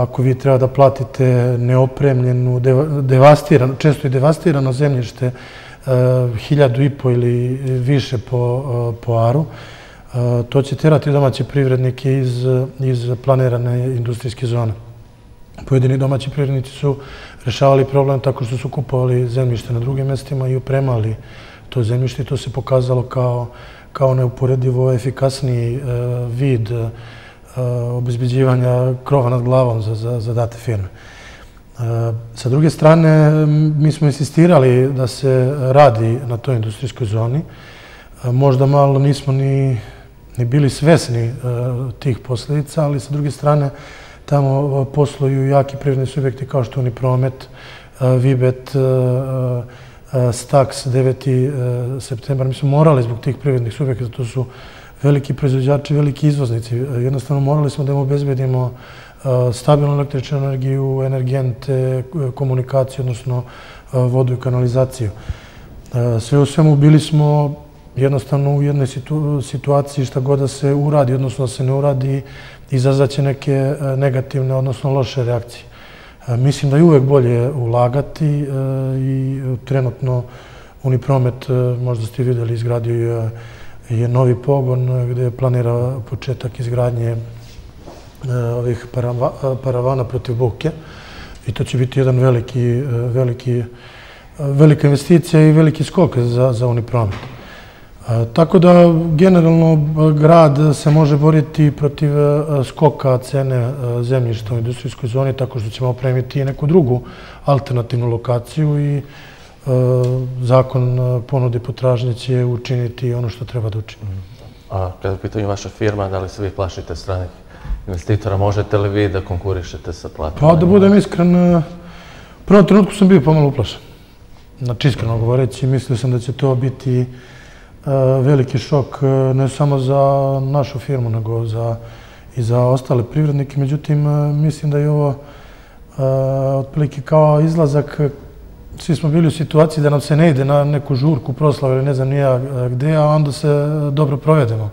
ako vi treba da platite neopremljenu, devastirano, često i devastirano zemljište, e, hiljadu i po ili više po, po aru, to će terati domaće privrednike iz, iz planirane industrijske zone. Pojedini domaći privrednici su rešavali problem tako što su kupovali zemljište na drugim mestima i upremali to zemljište i to se pokazalo kao, kao neuporedivo efikasniji e, vid e, obezbeđivanja krova nad glavom za, za, za date firme. E, sa druge strane, mi smo insistirali da se radi na toj industrijskoj zoni. E, možda malo nismo ni ni bili svesni e, tih posljedica, ali sa druge strane tamo e, posluju jaki privredni subjekti kao što oni Promet, e, Vibet, Stax, 9. septembar. Mi smo morali zbog tih privrednih subjekta, to su veliki proizvođači, veliki izvoznici. Jednostavno morali smo da im obezbedimo stabilnu električnu energiju, energente, komunikaciju, odnosno vodu i kanalizaciju. Sve u svemu bili smo jednostavno u jednoj situaciji šta god da se uradi, odnosno da se ne uradi, izazvaće neke e, negativne, odnosno loše reakcije. E, mislim da je uvek bolje ulagati e, i trenutno Unipromet, možda ste videli, izgradio je novi pogon gde planira početak izgradnje ovih paravana protiv buke i to će biti jedan veliki, veliki, velika investicija i veliki skok za, za Unipromet. Tako da, generalno, grad se može boriti protiv skoka cene zemljišta u industrijskoj zoni, tako što ćemo opremiti neku drugu alternativnu lokaciju i zakon ponude potražnje će učiniti ono što treba da učini. A kada pitanju vaša firma, da li se vi plašite stranih investitora, možete li vi da konkurišete sa platom? Pa da budem iskren, u prvom trenutku sam bio pomalo uplašen. Znači, iskreno govoreći, mislio sam da će to biti E, Eh, veliki šok eh, ne samo za našu firmu, nego za, i za ostale privrednike. Međutim, eh, mislim da je ovo otprilike kao izlazak. Svi smo bili u situaciji da nam se ne ide na neku žurku, proslavu ili ne znam nija gde, a onda se dobro provedemo.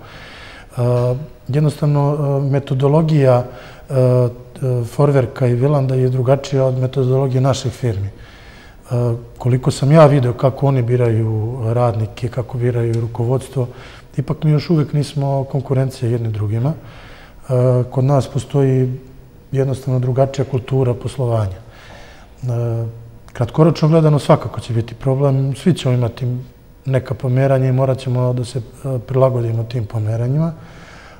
Jednostavno, metodologija Forverka i Vilanda je drugačija od metodologije naših firmi koliko sam ja video kako oni biraju radnike, kako biraju rukovodstvo, ipak mi još uvijek nismo konkurencija jedni drugima. E, kod nas postoji jednostavno drugačija kultura poslovanja. E, kratkoročno gledano svakako će biti problem. Svi ćemo imati neka pomeranja i morat ćemo da se e, prilagodimo tim pomeranjima.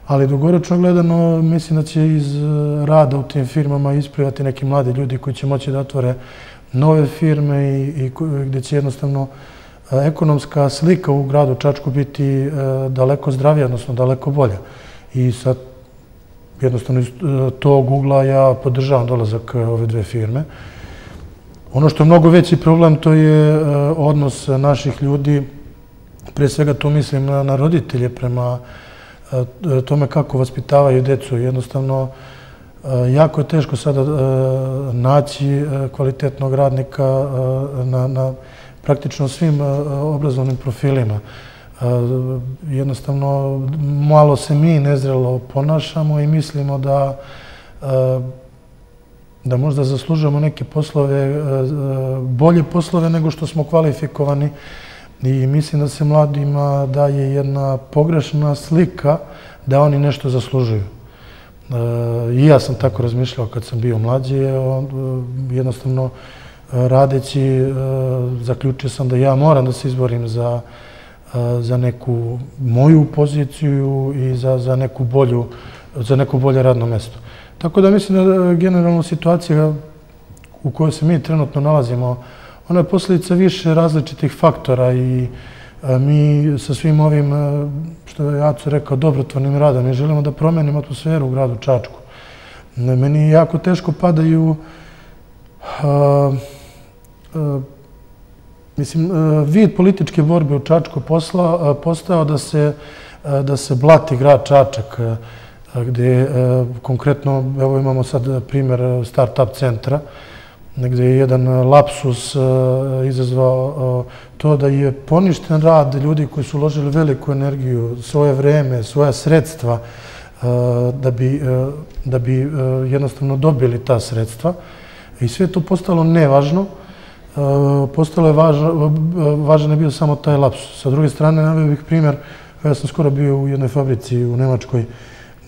Ali dugoročno gledano mislim da će iz rada u tim firmama isprivati neki mladi ljudi koji će moći da otvore nove firme i, i gdje će jednostavno e, ekonomska slika u gradu Čačku biti e, daleko zdravija, odnosno daleko bolja. I sad jednostavno iz e, tog ugla ja podržavam dolazak ove dve firme. Ono što je mnogo veći problem to je odnos naših ljudi, pre svega tu mislim na roditelje prema tome kako vaspitavaju decu. Jednostavno, Eh, jako je teško sada eh, naći eh, kvalitetnog radnika na, na praktično svim obrazovnim profilima. Jednostavno, malo se mi nezrelo ponašamo i mislimo da da možda zaslužujemo neke poslove, bolje poslove nego što smo kvalifikovani i mislim da se mladima daje jedna pogrešna slika da oni nešto zaslužuju. E, I ja sam tako razmišljao kad sam bio mlađi, e, e, jednostavno radeći, zaključio sam da ja moram da se izborim za, za neku moju poziciju i za, za, neku bolju, za neko bolje radno mesto. Tako da mislim da generalno situacija u kojoj se mi trenutno nalazimo, ona je posljedica više različitih faktora i mi sa svim ovim, e, što je Jaco rekao, dobrotvornim radom, mi želimo da promenimo atmosferu u gradu Čačku. Meni jako teško padaju e, e, Mislim, vid političke borbe u Čačku postao da se da se blati grad Čačak, gdje konkretno, evo imamo sad primjer start-up centra, gdje je jedan e, lapsus e, izazvao e, to da je poništen rad ljudi koji su uložili veliku energiju, svoje vreme, svoja sredstva, da bi, da bi jednostavno dobili ta sredstva. I sve to postalo nevažno. Postalo je važno, važan je bio samo taj lapsus. Sa druge strane, navio bih primjer, ja sam skoro bio u jednoj fabrici u Nemačkoj,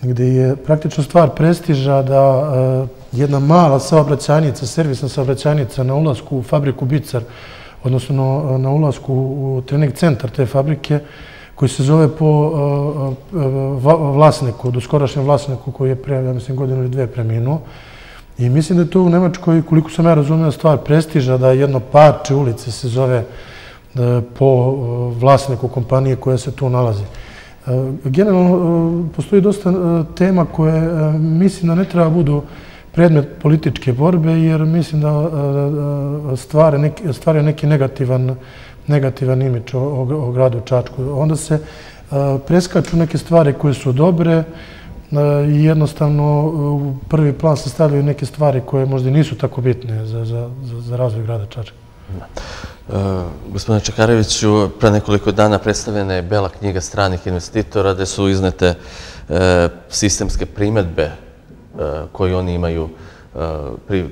gdje je praktično stvar prestiža da jedna mala saobraćajnica, servisna saobraćajnica na ulazku u fabriku Bicar, odnosno na ulazku u trening centar te fabrike, koji se zove po e, e, vlasniku, do skorašnjem vlasniku koji je pre, ja mislim, godinu ili dve preminuo. I mislim da je to u Nemačkoj, koliko sam ja razumio, stvar prestiža da jedno parče ulice se zove e, po vlasniku kompanije koja se tu nalazi. Generalno, postoji dosta tema koje mislim da ne treba budu predmet političke borbe, jer mislim da stvari neki negativan negativan imič o gradu Čačku. Onda se preskaču neke stvari koje su dobre i jednostavno u prvi plan se stavljaju neke stvari koje možda nisu tako bitne za razvoj grada Čačka. E, gospodine Čekareviću, pre nekoliko dana predstavljena je bela knjiga stranih investitora gde su iznete e, sistemske primetbe koji oni imaju e,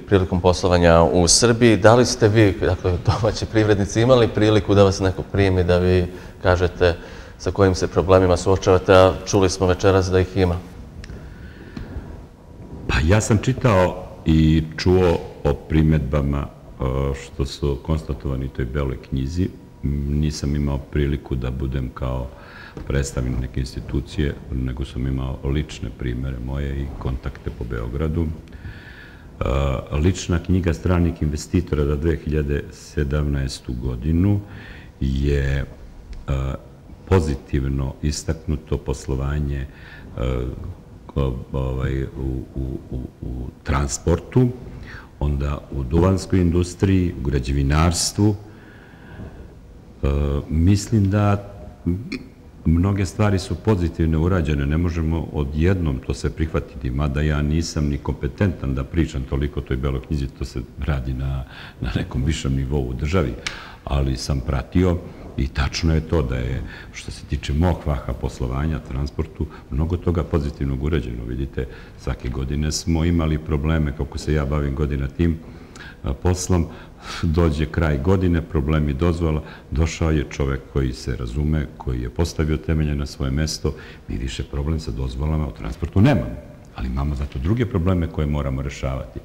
prilikom poslovanja u Srbiji. Da li ste vi, dakle, domaći privrednici, imali priliku da vas neko primi, da vi kažete sa kojim se problemima suočavate, a čuli smo večeras da ih ima? Pa ja sam čitao i čuo o primetbama e, što su konstatovani u toj beloj knjizi. Nisam imao priliku da budem kao predstavim neke institucije, nego sam imao lične primere moje i kontakte po Beogradu. Uh, lična knjiga stranih investitora za 2017. godinu je uh, pozitivno istaknuto poslovanje uh, ovaj, u transportu, onda u duvanskoj industriji, u građevinarstvu. Mislim da mnoge stvari su pozitivne urađene, ne možemo odjednom to se prihvatiti, mada ja nisam ni kompetentan da pričam toliko o toj beloj knjizi, to se radi na na nekom višem nivou u državi, ali sam pratio i tačno je to da je, što se tiče mohvaha poslovanja, transportu, mnogo toga pozitivnog urađeno. Vidite, svake godine smo imali probleme, kako se ja bavim godina tim poslom, dođe kraj godine, problemi dozvola, došao je čovek koji se razume, koji je postavio temelje na svoje mesto, mi više problem sa dozvolama u transportu nemamo, ali imamo zato druge probleme koje moramo rešavati.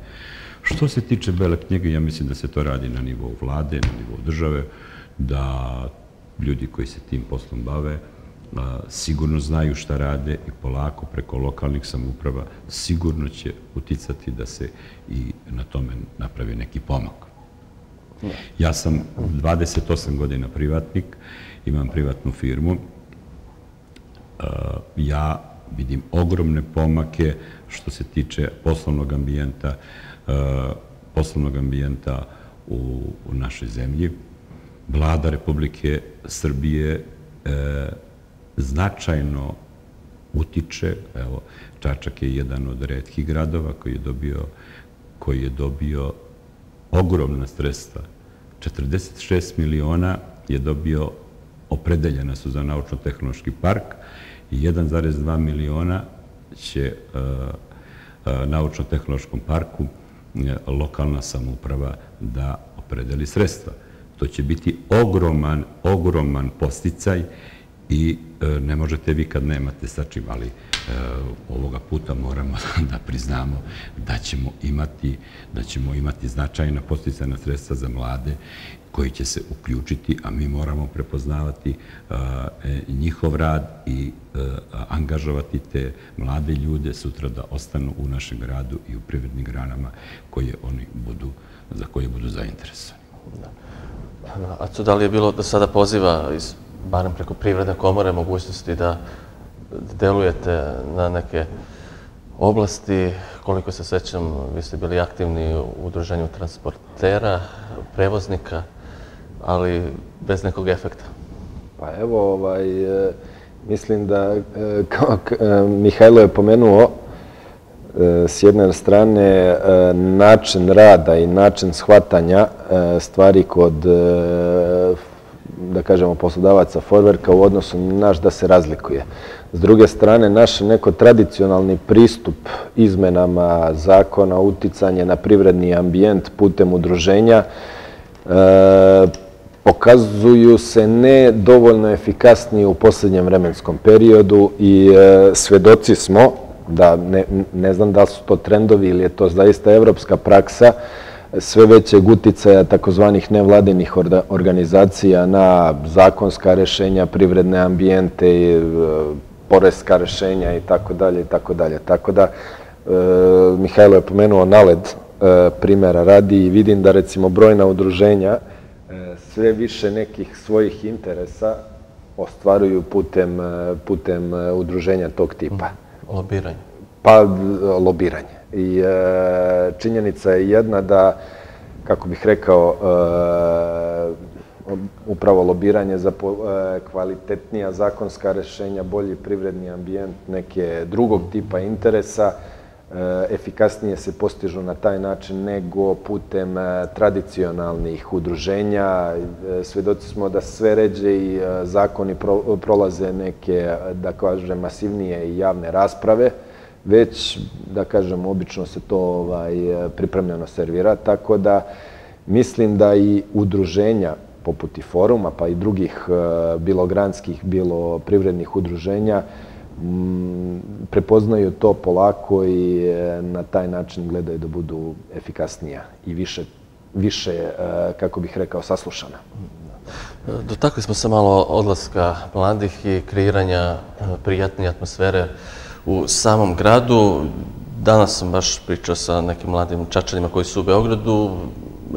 Što se tiče Bele knjige, ja mislim da se to radi na nivou vlade, na nivou države, da ljudi koji se tim poslom bave sigurno znaju šta rade i polako preko lokalnih samuprava sigurno će uticati da se i na tome napravi neki pomak. Ja sam 28 godina privatnik, imam privatnu firmu. Ja vidim ogromne pomake što se tiče poslovnog ambijenta, poslovnog ambijenta u našoj zemlji. Vlada Republike Srbije e, značajno utiče, evo, Čačak je jedan od redkih gradova koji je dobio koji je dobio ogromna sredstva. 46 miliona je dobio, opredeljena su za naučno-tehnološki park i 1,2 miliona će uh, uh, naučno-tehnološkom parku uh, lokalna samouprava da opredeli sredstva. To će biti ogroman, ogroman posticaj i e, ne možete vi kad nemate sa čim, ali e, ovoga puta moramo da priznamo da ćemo imati, da ćemo imati značajna posticajna sredstva za mlade koji će se uključiti, a mi moramo prepoznavati e, njihov rad i e, angažovati te mlade ljude sutra da ostanu u našem gradu i u privrednim granama koje oni budu, za koje budu zainteresovani. A co da li je bilo da sada poziva iz barem preko privredne komore mogućnosti da delujete na neke oblasti. Koliko se sećam, vi ste bili aktivni u udruženju transportera, prevoznika, ali bez nekog efekta. Pa evo, ovaj, e, mislim da, e, kao e, Mihajlo je pomenuo, s jedne strane način rada i način shvatanja stvari kod da kažemo, poslodavaca Forverka u odnosu na naš da se razlikuje. S druge strane, naš neko tradicionalni pristup izmenama zakona, uticanje na privredni ambijent putem udruženja, e, pokazuju se ne dovoljno efikasniji u posljednjem vremenskom periodu i e, svedoci smo, da ne, ne znam da su to trendovi ili je to zaista evropska praksa, sve većeg uticaja takozvanih nevladinih organizacija na zakonska rešenja, privredne ambijente, e, poreska rešenja i tako dalje i tako dalje. Tako da, e, Mihajlo je pomenuo naled e, primjera radi i vidim da recimo brojna udruženja sve više nekih svojih interesa ostvaruju putem, putem udruženja tog tipa. Lobiranje. Pa, lobiranje. I e, činjenica je jedna da, kako bih rekao, e, upravo lobiranje za e, kvalitetnija zakonska rešenja, bolji privredni ambijent, neke drugog tipa interesa, e, efikasnije se postižu na taj način nego putem e, tradicionalnih udruženja. E, Svedoci smo da sve ređe i zakoni prolaze neke, da kažem, masivnije i javne rasprave već, da kažem, obično se to ovaj, pripremljeno servira, tako da mislim da i udruženja poput i foruma, pa i drugih eh, bilo granskih, bilo privrednih udruženja, mm, prepoznaju to polako i eh, na taj način gledaju da budu efikasnija i više, više eh, kako bih rekao, saslušana. Dotakli smo se malo odlaska mladih i kreiranja prijatne atmosfere u samom gradu. Danas sam baš pričao sa nekim mladim čačanima koji su u Beogradu.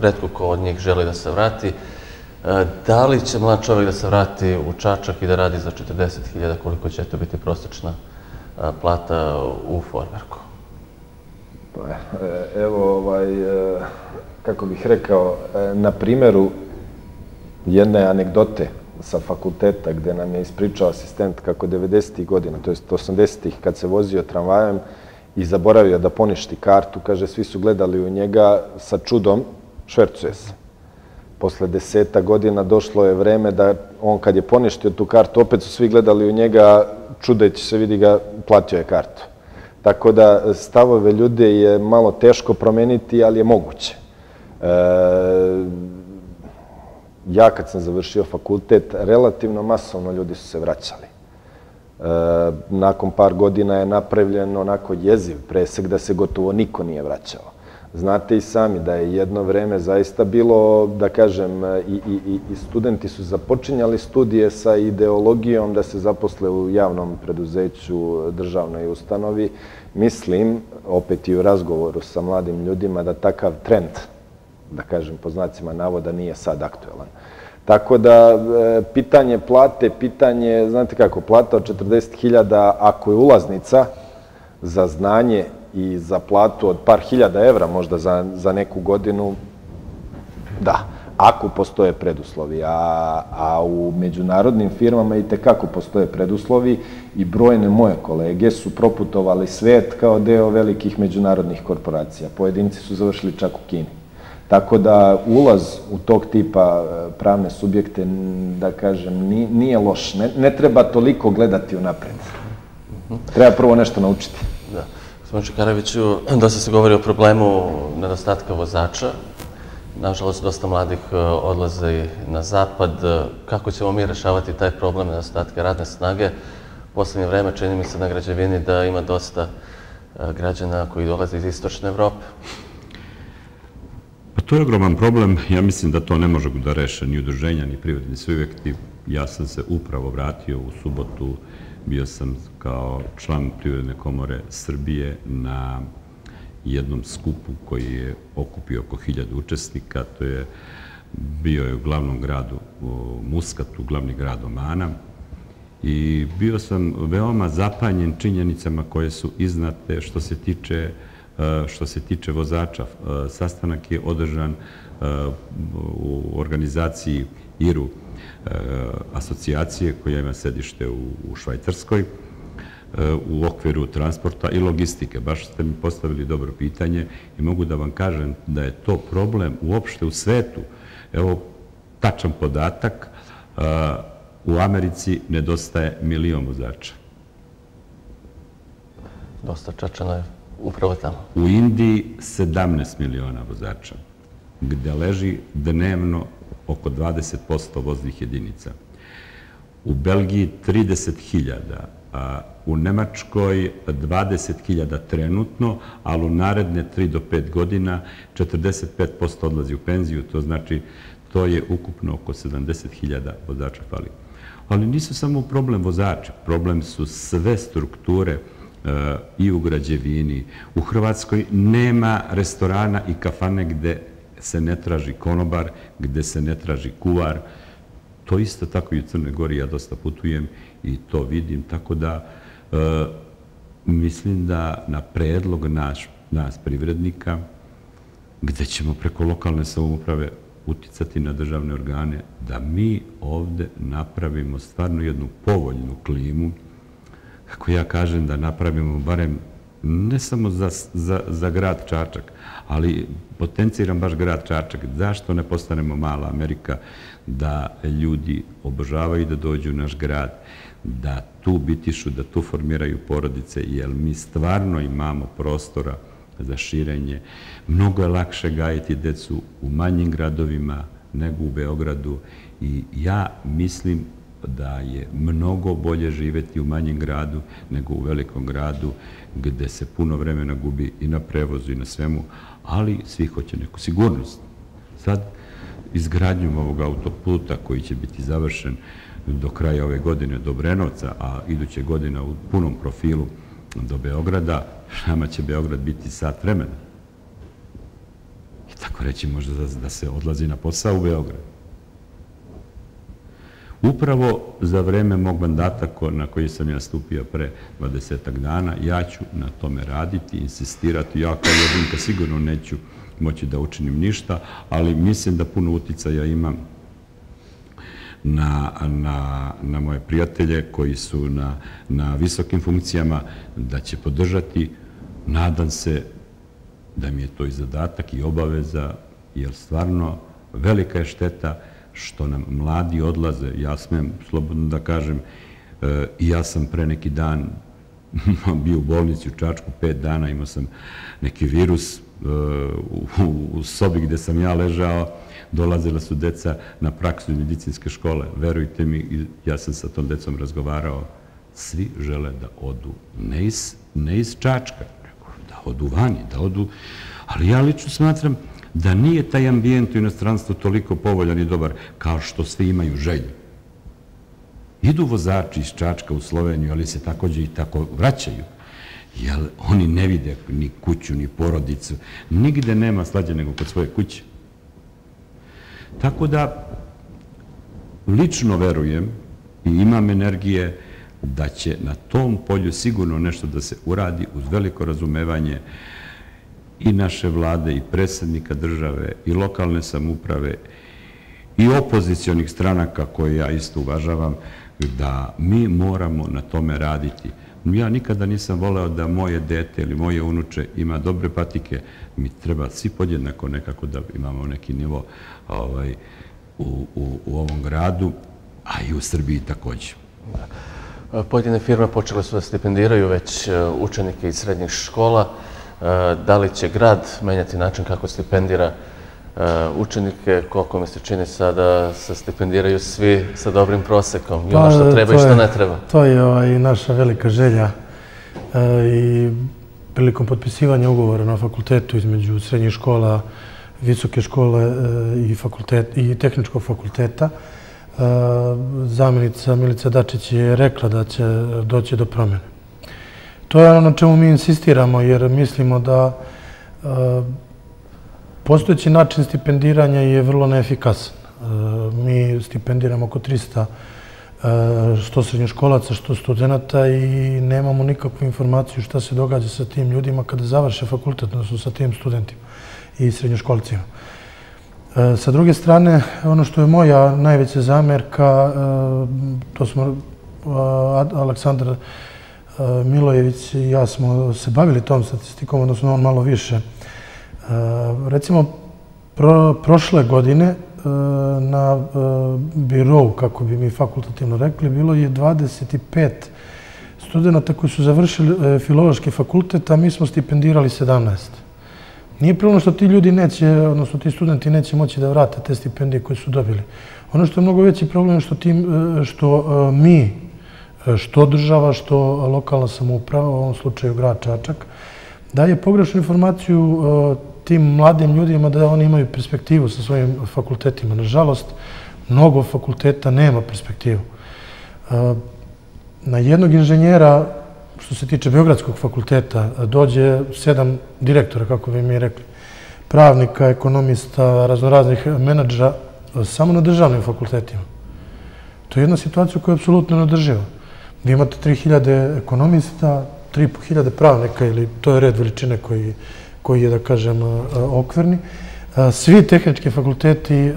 Redko ko od njih želi da se vrati. E, da li će mlad čovjek da se vrati u Čačak i da radi za 40.000, koliko će to biti prosječna e, plata u Forverku? Pa, e, evo, ovaj, kako bih rekao, na primjeru jedne anegdote sa fakulteta gdje nam je ispričao asistent kako 90. godina, to je 80-ih kad se vozio tramvajem i zaboravio da poništi kartu, kaže, svi su gledali u njega sa čudom, švercuje se. Posle deseta godina došlo je vreme da on kad je poništio tu kartu, opet su svi gledali u njega, čudeći se vidi ga, platio je kartu. Tako da stavove ljude je malo teško promeniti, ali je moguće. E, ja kad sam završio fakultet, relativno masovno ljudi su se vraćali. E, nakon par godina je napravljen onako jeziv presek da se gotovo niko nije vraćao. Znate i sami da je jedno vreme zaista bilo, da kažem, e, i, i, i studenti su započinjali studije sa ideologijom da se zaposle u javnom preduzeću, državnoj ustanovi. Mislim, opet i u razgovoru sa mladim ljudima, da takav trend da kažem po znacima navoda, nije sad aktuelan. Tako da, e, pitanje plate, pitanje, znate kako, plata od 40.000, ako je ulaznica za znanje i za platu od par hiljada evra možda za, za neku godinu, da, ako postoje preduslovi. A, a u međunarodnim firmama i tekako postoje preduslovi i brojne moje kolege su proputovali svet kao deo velikih međunarodnih korporacija. Pojedinci su završili čak u Kini. Tako da ulaz u tog tipa e, pravne subjekte, da kažem, nije loš. Ne, ne treba toliko gledati u napred. Treba prvo nešto naučiti. Da. Gospodin Čekaraviću, dosta se govori o problemu nedostatka vozača. Nažalost, dosta mladih e, odlaze na zapad. E, kako ćemo mi rešavati taj problem nedostatka radne snage posljednje vreme čini mi se na građevini da ima dosta građana koji dolaze iz istočne Evrope. To je ogroman problem. Ja mislim da to ne može da reše ni udruženja, ni privredni subjekti. Ja sam se upravo vratio u subotu. Bio sam kao član Privredne komore Srbije na jednom skupu koji je okupio oko hiljada učesnika. To je bio je u glavnom gradu u Muskatu, glavni grad Omana. I bio sam veoma zapanjen činjenicama koje su iznate što se tiče e, E, što se tiče vozača. E, sastanak je održan e, u organizaciji IRU asocijacije koja ima sedište u Švajcarskoj u okviru transporta i logistike. Baš ste mi postavili dobro pitanje i mogu da vam kažem da je to problem uopšte u svetu. Evo, tačan podatak, u Americi nedostaje milion vozača. Dosta čačano je upravo tamo. U Indiji 17 miliona vozača, gde leži dnevno oko 20% voznih jedinica. U Belgiji 30.000, a u Nemačkoj 20.000 trenutno, ali u naredne 3 do 5 godina 45% odlazi u penziju, to znači to je ukupno oko 70.000 vozača fali. Ali nisu samo problem vozača, problem su sve strukture vozača i u građevini. U Hrvatskoj nema restorana i kafane gde se ne traži konobar, gde se ne traži kuvar. To isto tako i u Crnoj Gori, ja dosta putujem i to vidim, tako da e, mislim da na predlog nas privrednika, gde ćemo preko lokalne samouprave uticati na državne organe, da mi ovde napravimo stvarno jednu povoljnu klimu, kako ja kažem, da napravimo barem ne samo za, za, za grad Čačak, ali potenciram baš grad Čačak. Zašto ne postanemo mala Amerika da ljudi obožavaju da dođu u naš grad, da tu bitišu, da tu formiraju porodice, jer mi stvarno imamo prostora za širenje. Mnogo je lakše gajiti decu u manjim gradovima nego u Beogradu i ja mislim da je mnogo bolje živjeti u manjem gradu nego u velikom gradu gde se puno vremena gubi i na prevozu i na svemu, ali svi hoće neku sigurnost. Sad, izgradnjom ovog autoputa koji će biti završen do kraja ove godine do Brenovca, a iduće godine u punom profilu do Beograda, nama će Beograd biti sat vremena. I tako reći možda da se odlazi na posao u Beograd. Upravo za vreme mog mandata na koji sam ja stupio pre 20 dana, ja ću na tome raditi, insistirati. Ja kao jedinka sigurno neću moći da učinim ništa, ali mislim da puno uticaja imam na, na, na moje prijatelje koji su na, na visokim funkcijama, da će podržati. Nadam se da mi je to i zadatak i obaveza, jer stvarno velika je šteta što nam mladi odlaze. Ja smem slobodno da kažem, e, i ja sam pre neki dan bio u bolnici u Čačku, pet dana imao sam neki virus e, u, u sobi gde sam ja ležao, dolazila su deca na praksu medicinske škole. Verujte mi, ja sam sa tom decom razgovarao, svi žele da odu ne iz, ne iz Čačka, da odu vani, da odu... Ali ja lično smatram da nije taj ambijent u inostranstvu toliko povoljan i dobar kao što svi imaju želju. Idu vozači iz Čačka u Sloveniju, ali se takođe i tako vraćaju. Jer oni ne vide ni kuću, ni porodicu. Nigde nema slađe nego kod svoje kuće. Tako da, lično verujem i imam energije da će na tom polju sigurno nešto da se uradi uz veliko razumevanje i naše vlade, i predsjednika države, i lokalne samuprave, i opozicijonih stranaka koje ja isto uvažavam, da mi moramo na tome raditi. Ja nikada nisam voleo da moje dete ili moje unuče ima dobre patike. Mi treba svi podjednako nekako da imamo neki nivo ovaj, u, u, u ovom gradu, a i u Srbiji također. Pojedine firme počele su da stipendiraju već e, učenike iz srednjih škola. E, da li će grad menjati način kako stipendira učenike, koliko mi se čini sada se stipendiraju svi sa dobrim prosekom i Pa, ono što treba i što ne treba. To je ovaj, naša velika želja i prilikom potpisivanja ugovora na fakultetu između srednjih škola, visoke škole i, fakultet, i tehničkog fakulteta, zamjenica Milica Dačić je rekla da će doći do promjene. To je ono na čemu mi insistiramo jer mislimo da e, postojeći način stipendiranja je vrlo neefikasan. E, mi stipendiramo oko 300 što e, srednjoškolaca, što studenta i nemamo nikakvu informaciju šta se događa sa tim ljudima kada završe fakultet, odnosno sa tim studentima i srednjoškolcima. Sa druge strane, ono što je moja najveća zamerka, to smo Aleksandar Eh, Milojević i ja smo se bavili tom statistikom, odnosno on malo više. Eh, recimo, prošle godine eh, na birovu, kako bi mi fakultativno rekli, bilo je 25 studenta koji su završili filološki fakultet, a mi smo stipendirali 17. Nije problem što ti ljudi neće, odnosno ti studenti neće moći da vrate te stipendije koje su dobili. Ono što je mnogo veći problem je što, tim, što mi, što država, što lokalna samouprava, u ovom slučaju grad Čačak, daje pogrešnu informaciju e, tim mladim ljudima da oni imaju perspektivu sa svojim fakultetima. Nažalost, mnogo fakulteta nema perspektivu. E, na jednog inženjera što se tiče Beogradskog fakulteta, dođe sedam direktora, kako bi mi rekli, pravnika, ekonomista, raznoraznih menadžera, e, samo na državnim fakultetima. To je jedna situacija koja je apsolutno neodrživa. Vi imate 3000 ekonomista, 3500 pravnika, ili to je red veličine koji, koji je, da kažem, e, okvirni. E, svi tehnički fakulteti e,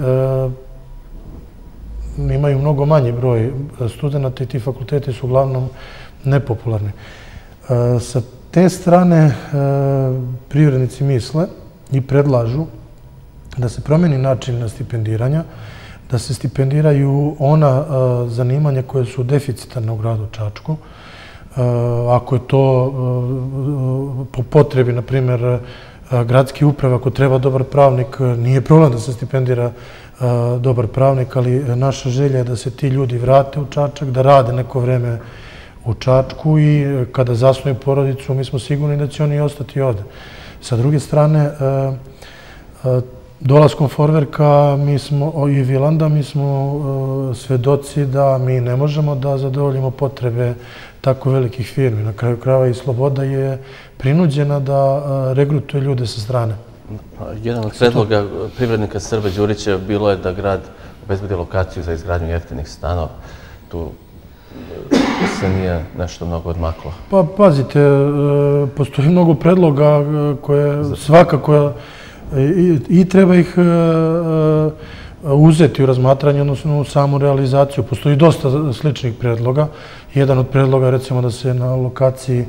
imaju mnogo manji broj studenta i ti fakulteti su uglavnom nepopularni. Sa te strane privrednici misle i predlažu da se promeni način stipendiranja, da se stipendiraju ona zanimanja koje su deficitarne u gradu Čačku. Ako je to po potrebi, na primjer, gradski uprave, ako treba dobar pravnik, nije problem da se stipendira dobar pravnik, ali naša želja je da se ti ljudi vrate u Čačak, da rade neko vreme u Čačku i kada zasnuju porodicu, mi smo sigurni da će oni ostati ovde. Sa druge strane, e, e, dolaskom Forverka i Vilanda, mi smo svedoci da mi ne možemo da zadovoljimo potrebe tako velikih firmi. Na kraju krava i Sloboda je prinuđena da regrutuje ljude sa strane. Jedan od predloga privrednika Srbe Đurića bilo je da grad obezbedi lokaciju za izgradnju jeftinih stanova. Tu se nije nešto mnogo odmaklo? Pa, pazite, e, postoji mnogo predloga e, koje svakako i treba ih e, e, uzeti u razmatranje, odnosno u samu realizaciju. Postoji dosta sličnih predloga. Jedan od predloga, je recimo, da se na lokaciji e,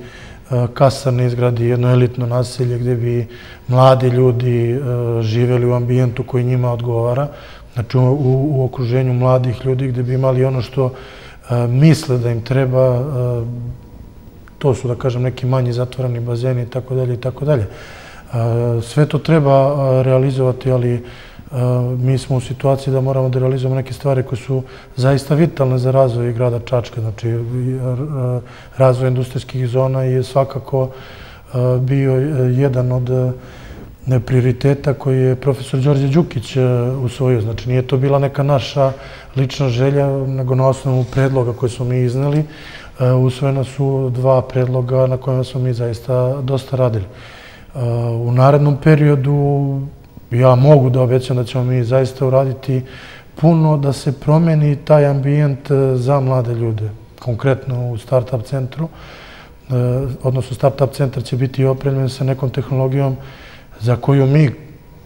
kasarne izgradi jedno elitno naselje gdje bi mladi ljudi živjeli u ambijentu koji njima odgovara. Znači, u okruženju mladih ljudi gdje bi imali ono što misle da im treba, to su, da kažem, neki manji zatvorani bazeni i tako dalje i tako dalje. Eh, sve to treba eh, realizovati, ali eh, mi smo u situaciji da moramo da realizujemo neke stvari koje su zaista vitalne za razvoj grada Čačka. Znači, razvoj industrijskih zona je svakako bio jedan od prioriteta koji je profesor Đorđe Đukić usvojio. Znači, nije to bila neka naša lična želja, nego na osnovu predloga koje smo mi izneli, usvojena su dva predloga na kojima smo mi zaista dosta radili. Eh, u narednom periodu ja mogu da obećam da ćemo mi zaista uraditi puno da se promeni taj ambijent eh, za mlade ljude, konkretno u Startup centru, eh, odnosno Startup centar će biti opremljen sa nekom tehnologijom za koju mi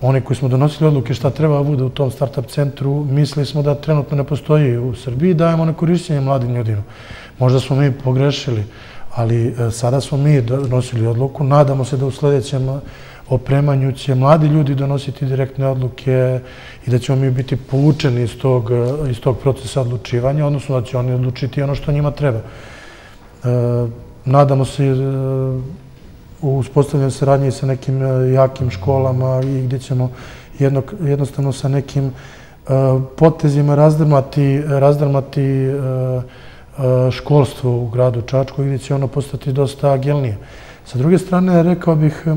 oni koji smo donosili odluke šta treba bude u tom Startup centru, mislili smo da trenutno ne postoji u Srbiji, dajemo na korišćenje mladim ljudima. Možda smo mi pogrešili, ali e, sada smo mi donosili odluku. Nadamo se da u sljedećem opremanju će mladi ljudi donositi direktne odluke i da ćemo mi biti poučeni iz tog, e, iz tog procesa odlučivanja, odnosno da će oni odlučiti ono što njima treba. E, nadamo se e, u uspostavljanju saradnje sa nekim e, jakim školama i gdje ćemo jednostavno sa nekim potezima razdrmati, razdrmati E, školstvo u gradu Čačku gdje će ono postati dosta agilnije. Sa druge strane, rekao bih e,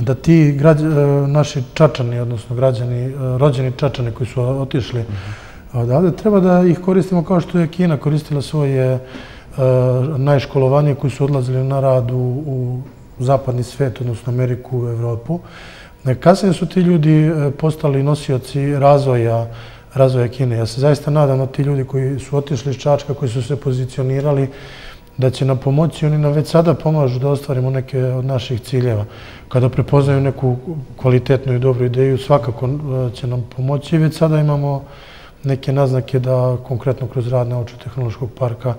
da ti e, naši čačani, odnosno građani, rođeni čačani koji su otišli odavde, treba da ih koristimo kao što je Kina koristila svoje najškolovanje koji su odlazili na rad u zapadni svet, odnosno Ameriku, Evropu. Kasnije su ti ljudi postali nosioci razvoja razvoja Kine. Ja se zaista nadam da ti ljudi koji su otišli iz Čačka, koji su se pozicionirali, da će nam pomoći, oni nam već sada pomažu da ostvarimo neke od naših ciljeva. Kada prepoznaju neku kvalitetnu i dobru ideju, svakako e, će nam pomoći. Već sada imamo neke naznake da konkretno kroz rad naučno-tehnološkog parka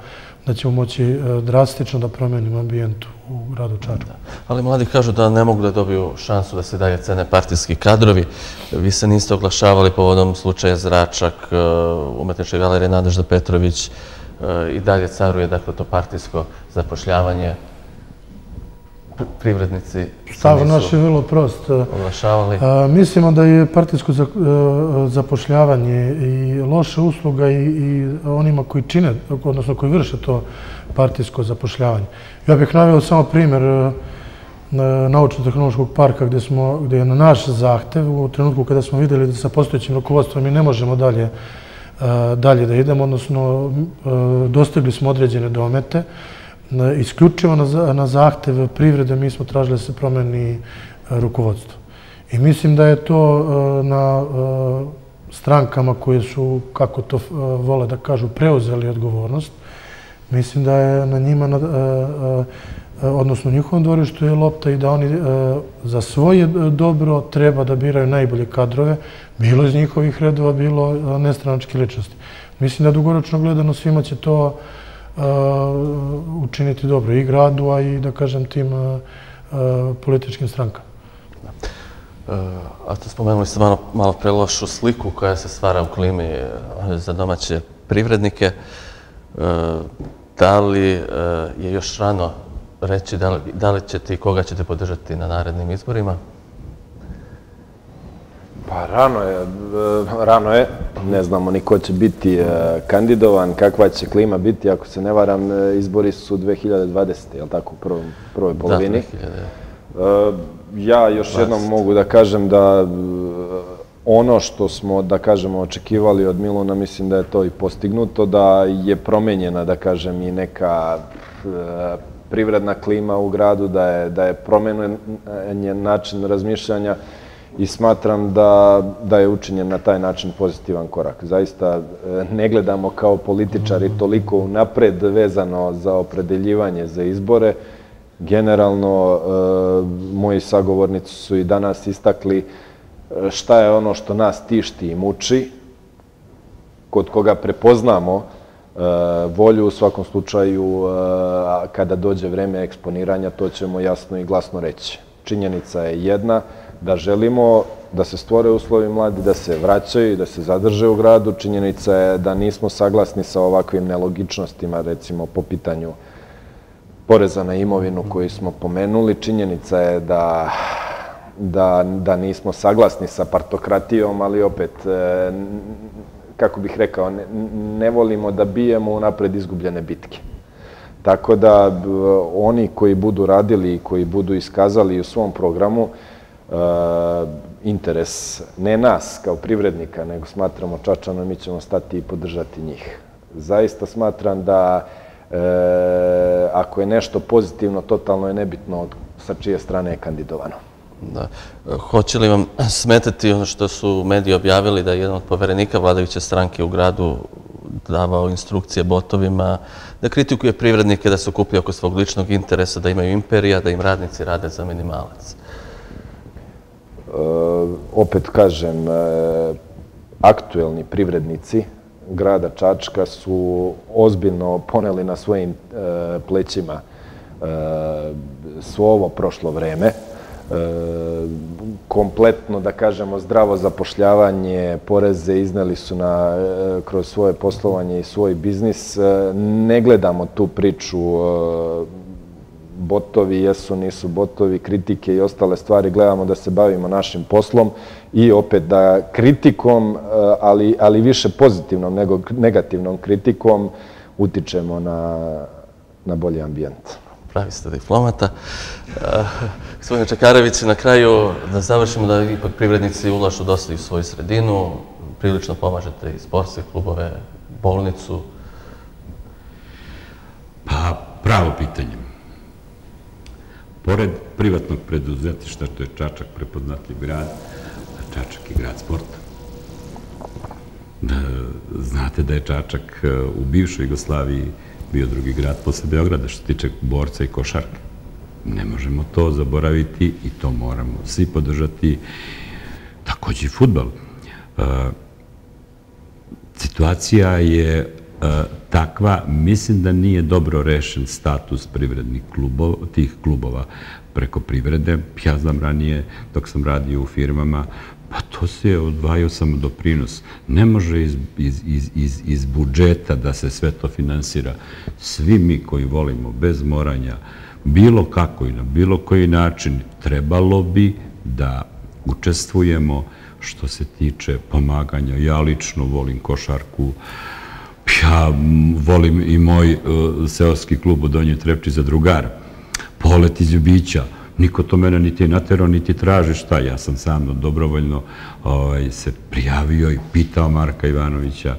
da ćemo moći e, drastično da promenimo ambijent u gradu Čačku. Ali mladi kažu da ne mogu da dobiju šansu da se dalje cene partijski kadrovi. Vi se niste oglašavali povodom slučaja Zračak, e, umetničke galerije Nadežda Petrović e, i dalje caruje dakle, to partijsko zapošljavanje privrednici Stav naš je vrlo prost. Oglašavali. Mislimo da je partijsko e, zapošljavanje i loša usluga i onima koji čine, odnosno koji vrše to partijsko zapošljavanje. Ja bih navio samo primjer e, naučno-tehnološkog parka gdje je na naš zahtev u trenutku kada smo vidjeli da sa postojećim rukovodstvom mi ne možemo dalje e, dalje da idemo, odnosno dostigli smo određene domete, isključivo na zahtev privrede mi smo tražili da se promeni e, rukovodstvo. I mislim da je to e, na e, strankama koje su, kako to vole da kažu, preuzeli odgovornost. Mislim da je na njima, odnosno njihovom dvorištu je lopta i da oni za svoje dobro treba da biraju najbolje kadrove, bilo iz njihovih redova, bilo nestranačke ličnosti. Mislim da dugoročno gledano svima će to učiniti dobro i gradu, a i, da kažem, tim političkim strankama. E, a ste spomenuli ste malo, malo prelošu sliku koja se stvara u klimi e, za domaće privrednike. E, da li je još rano reći da li, da li ćete i koga ćete podržati na narednim izborima? Pa rano je, e, rano je, ne znamo ni ko će biti e, kandidovan, kakva će klima biti, ako se ne varam, e, izbori su 2020. je li tako, u prvoj polovini? Da, 2020. Ja još jednom mogu da kažem da ono što smo, da kažemo, očekivali od Miluna, mislim da je to i postignuto, da je promenjena, da kažem, i neka privredna klima u gradu, da je, da je promenjen način razmišljanja, i smatram da, da je učinjen na taj način pozitivan korak. Zaista e, ne gledamo kao političari toliko napred vezano za opredeljivanje za izbore. Generalno, e, moji sagovornici su i danas istakli e, šta je ono što nas tišti i muči, kod koga prepoznamo volju u svakom slučaju kada dođe vreme eksponiranja, to ćemo jasno i glasno reći. Činjenica je jedna, da želimo da se stvore uslovi mladi, da se vraćaju i da se zadrže u gradu. Činjenica je da nismo saglasni sa ovakvim nelogičnostima, recimo po pitanju poreza na imovinu koji smo pomenuli. Činjenica je da, da, da nismo saglasni sa partokratijom, ali opet, e, kako bih rekao, ne, ne volimo da bijemo u napred izgubljene bitke. Tako da e, oni koji budu radili i koji budu iskazali u svom programu, Eh, interes, ne nas kao privrednika, nego smatramo Čačano, mi ćemo stati i podržati njih. Zaista smatram da eh, ako je nešto pozitivno, totalno je nebitno sa čije strane je kandidovano. Da. Hoće li vam smetati ono što su mediji objavili da je jedan od poverenika vladajuće stranke u gradu davao instrukcije botovima, da kritikuje privrednike da se okuplja oko svog ličnog interesa, da imaju imperija, da im radnici rade za minimalac? Eh, opet kažem, eh, aktuelni privrednici grada Čačka su ozbiljno poneli na svojim eh, plećima svo ovo prošlo vreme. Kompletno, da kažemo, zdravo zapošljavanje, poreze izneli su na, kroz svoje poslovanje i svoj biznis. Ne gledamo tu priču botovi, jesu, nisu botovi, kritike i ostale stvari. Gledamo da se bavimo našim poslom i opet da kritikom, ali, ali više pozitivnom nego negativnom kritikom, utičemo na, na bolji ambijent pravi ste diplomata. Eh, gospodine Čekarević, na kraju da završimo da ipak privrednici ulažu dosta i u svoju sredinu, prilično pomažete i sportske klubove, bolnicu. Pa, pravo pitanje. Pored privatnog preduzetišta, što je Čačak prepoznatljiv grad, Čačak je grad sporta. Znate da je Čačak e, u bivšoj Jugoslaviji bio drugi grad posle Beograda što se tiče borca i košarke. Ne možemo to zaboraviti i to moramo svi podržati. Takođe i futbal. E, situacija je e, takva, mislim da nije dobro rešen status privrednih klubova, tih klubova preko privrede. Ja znam ranije, dok sam radio u firmama, Pa to se je odvajao samo doprinos. Ne može iz, iz, iz, iz, iz budžeta da se sve to finansira. Svi mi koji volimo, bez moranja, bilo kako i na bilo koji način, trebalo bi da učestvujemo što se tiče pomaganja. Ja lično volim košarku, ja volim i moj uh, seoski klub u Donjoj Trepči za drugar, polet iz Ljubića, niko to mene niti natero, niti traži šta. Ja sam sam dobrovoljno ovaj, se prijavio i pitao Marka Ivanovića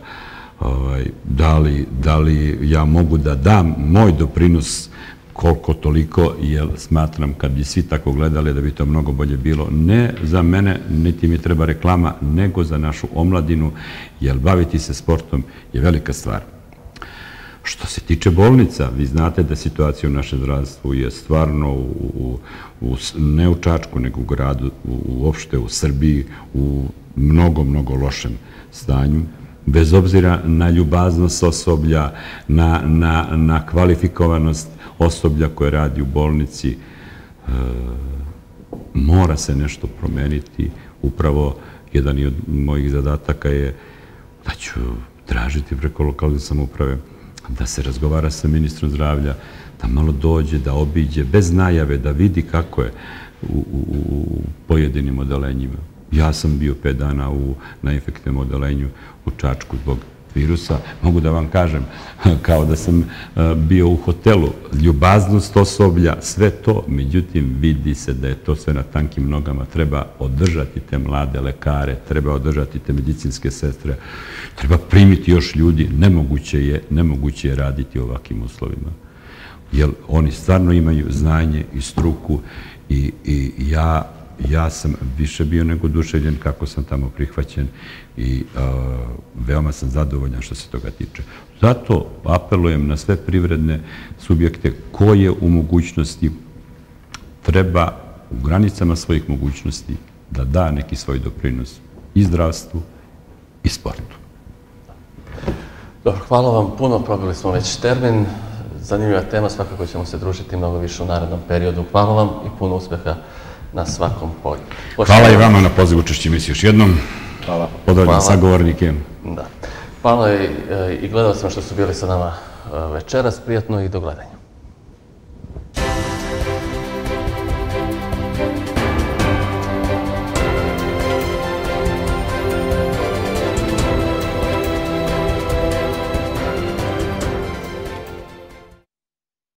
ovaj, da, li, da li ja mogu da dam moj doprinos koliko toliko, jer smatram kad bi svi tako gledali da bi to mnogo bolje bilo, ne za mene, niti mi treba reklama, nego za našu omladinu, jer baviti se sportom je velika stvar. Što se tiče bolnica, vi znate da situacija u našem zdravstvu je stvarno u, u, ne u Čačku, nego u gradu, u, uopšte u Srbiji, u mnogo, mnogo lošem stanju. Bez obzira na ljubaznost osoblja, na, na, na kvalifikovanost osoblja koje radi u bolnici, e, mora se nešto promeniti. Upravo jedan od mojih zadataka je da ću tražiti preko lokalne samoprave da se razgovara sa ministrom zdravlja, da malo dođe, da obiđe, bez najave, da vidi kako je u, u, pojedinim odelenjima. Ja sam bio pet dana u, na infektivnom odelenju u Čačku zbog virusa. Mogu da vam kažem, kao da sam e, bio u hotelu, ljubaznost osoblja, sve to, međutim, vidi se da je to sve na tankim nogama. Treba održati te mlade lekare, treba održati te medicinske sestre, treba primiti još ljudi. Nemoguće je, nemoguće je raditi u ovakvim uslovima. Jer oni stvarno imaju znanje i struku i, i ja ja sam više bio nego duševljen kako sam tamo prihvaćen i e, veoma sam zadovoljan što se toga tiče. Zato apelujem na sve privredne subjekte koje u mogućnosti treba u granicama svojih mogućnosti da da neki svoj doprinos i zdravstvu i sportu. Dobro, hvala vam puno, probili smo već termin. Zanimljiva tema, svakako ćemo se družiti mnogo više u narednom periodu. Hvala vam i puno uspeha na svakom polju. Hvala i vama na pozivu učešći misli još jednom. Hvala. Pozdravljam sagovornike. Da. Hvala i, i gledalcima što su bili sa nama e, večeras. Prijatno i do gledanja.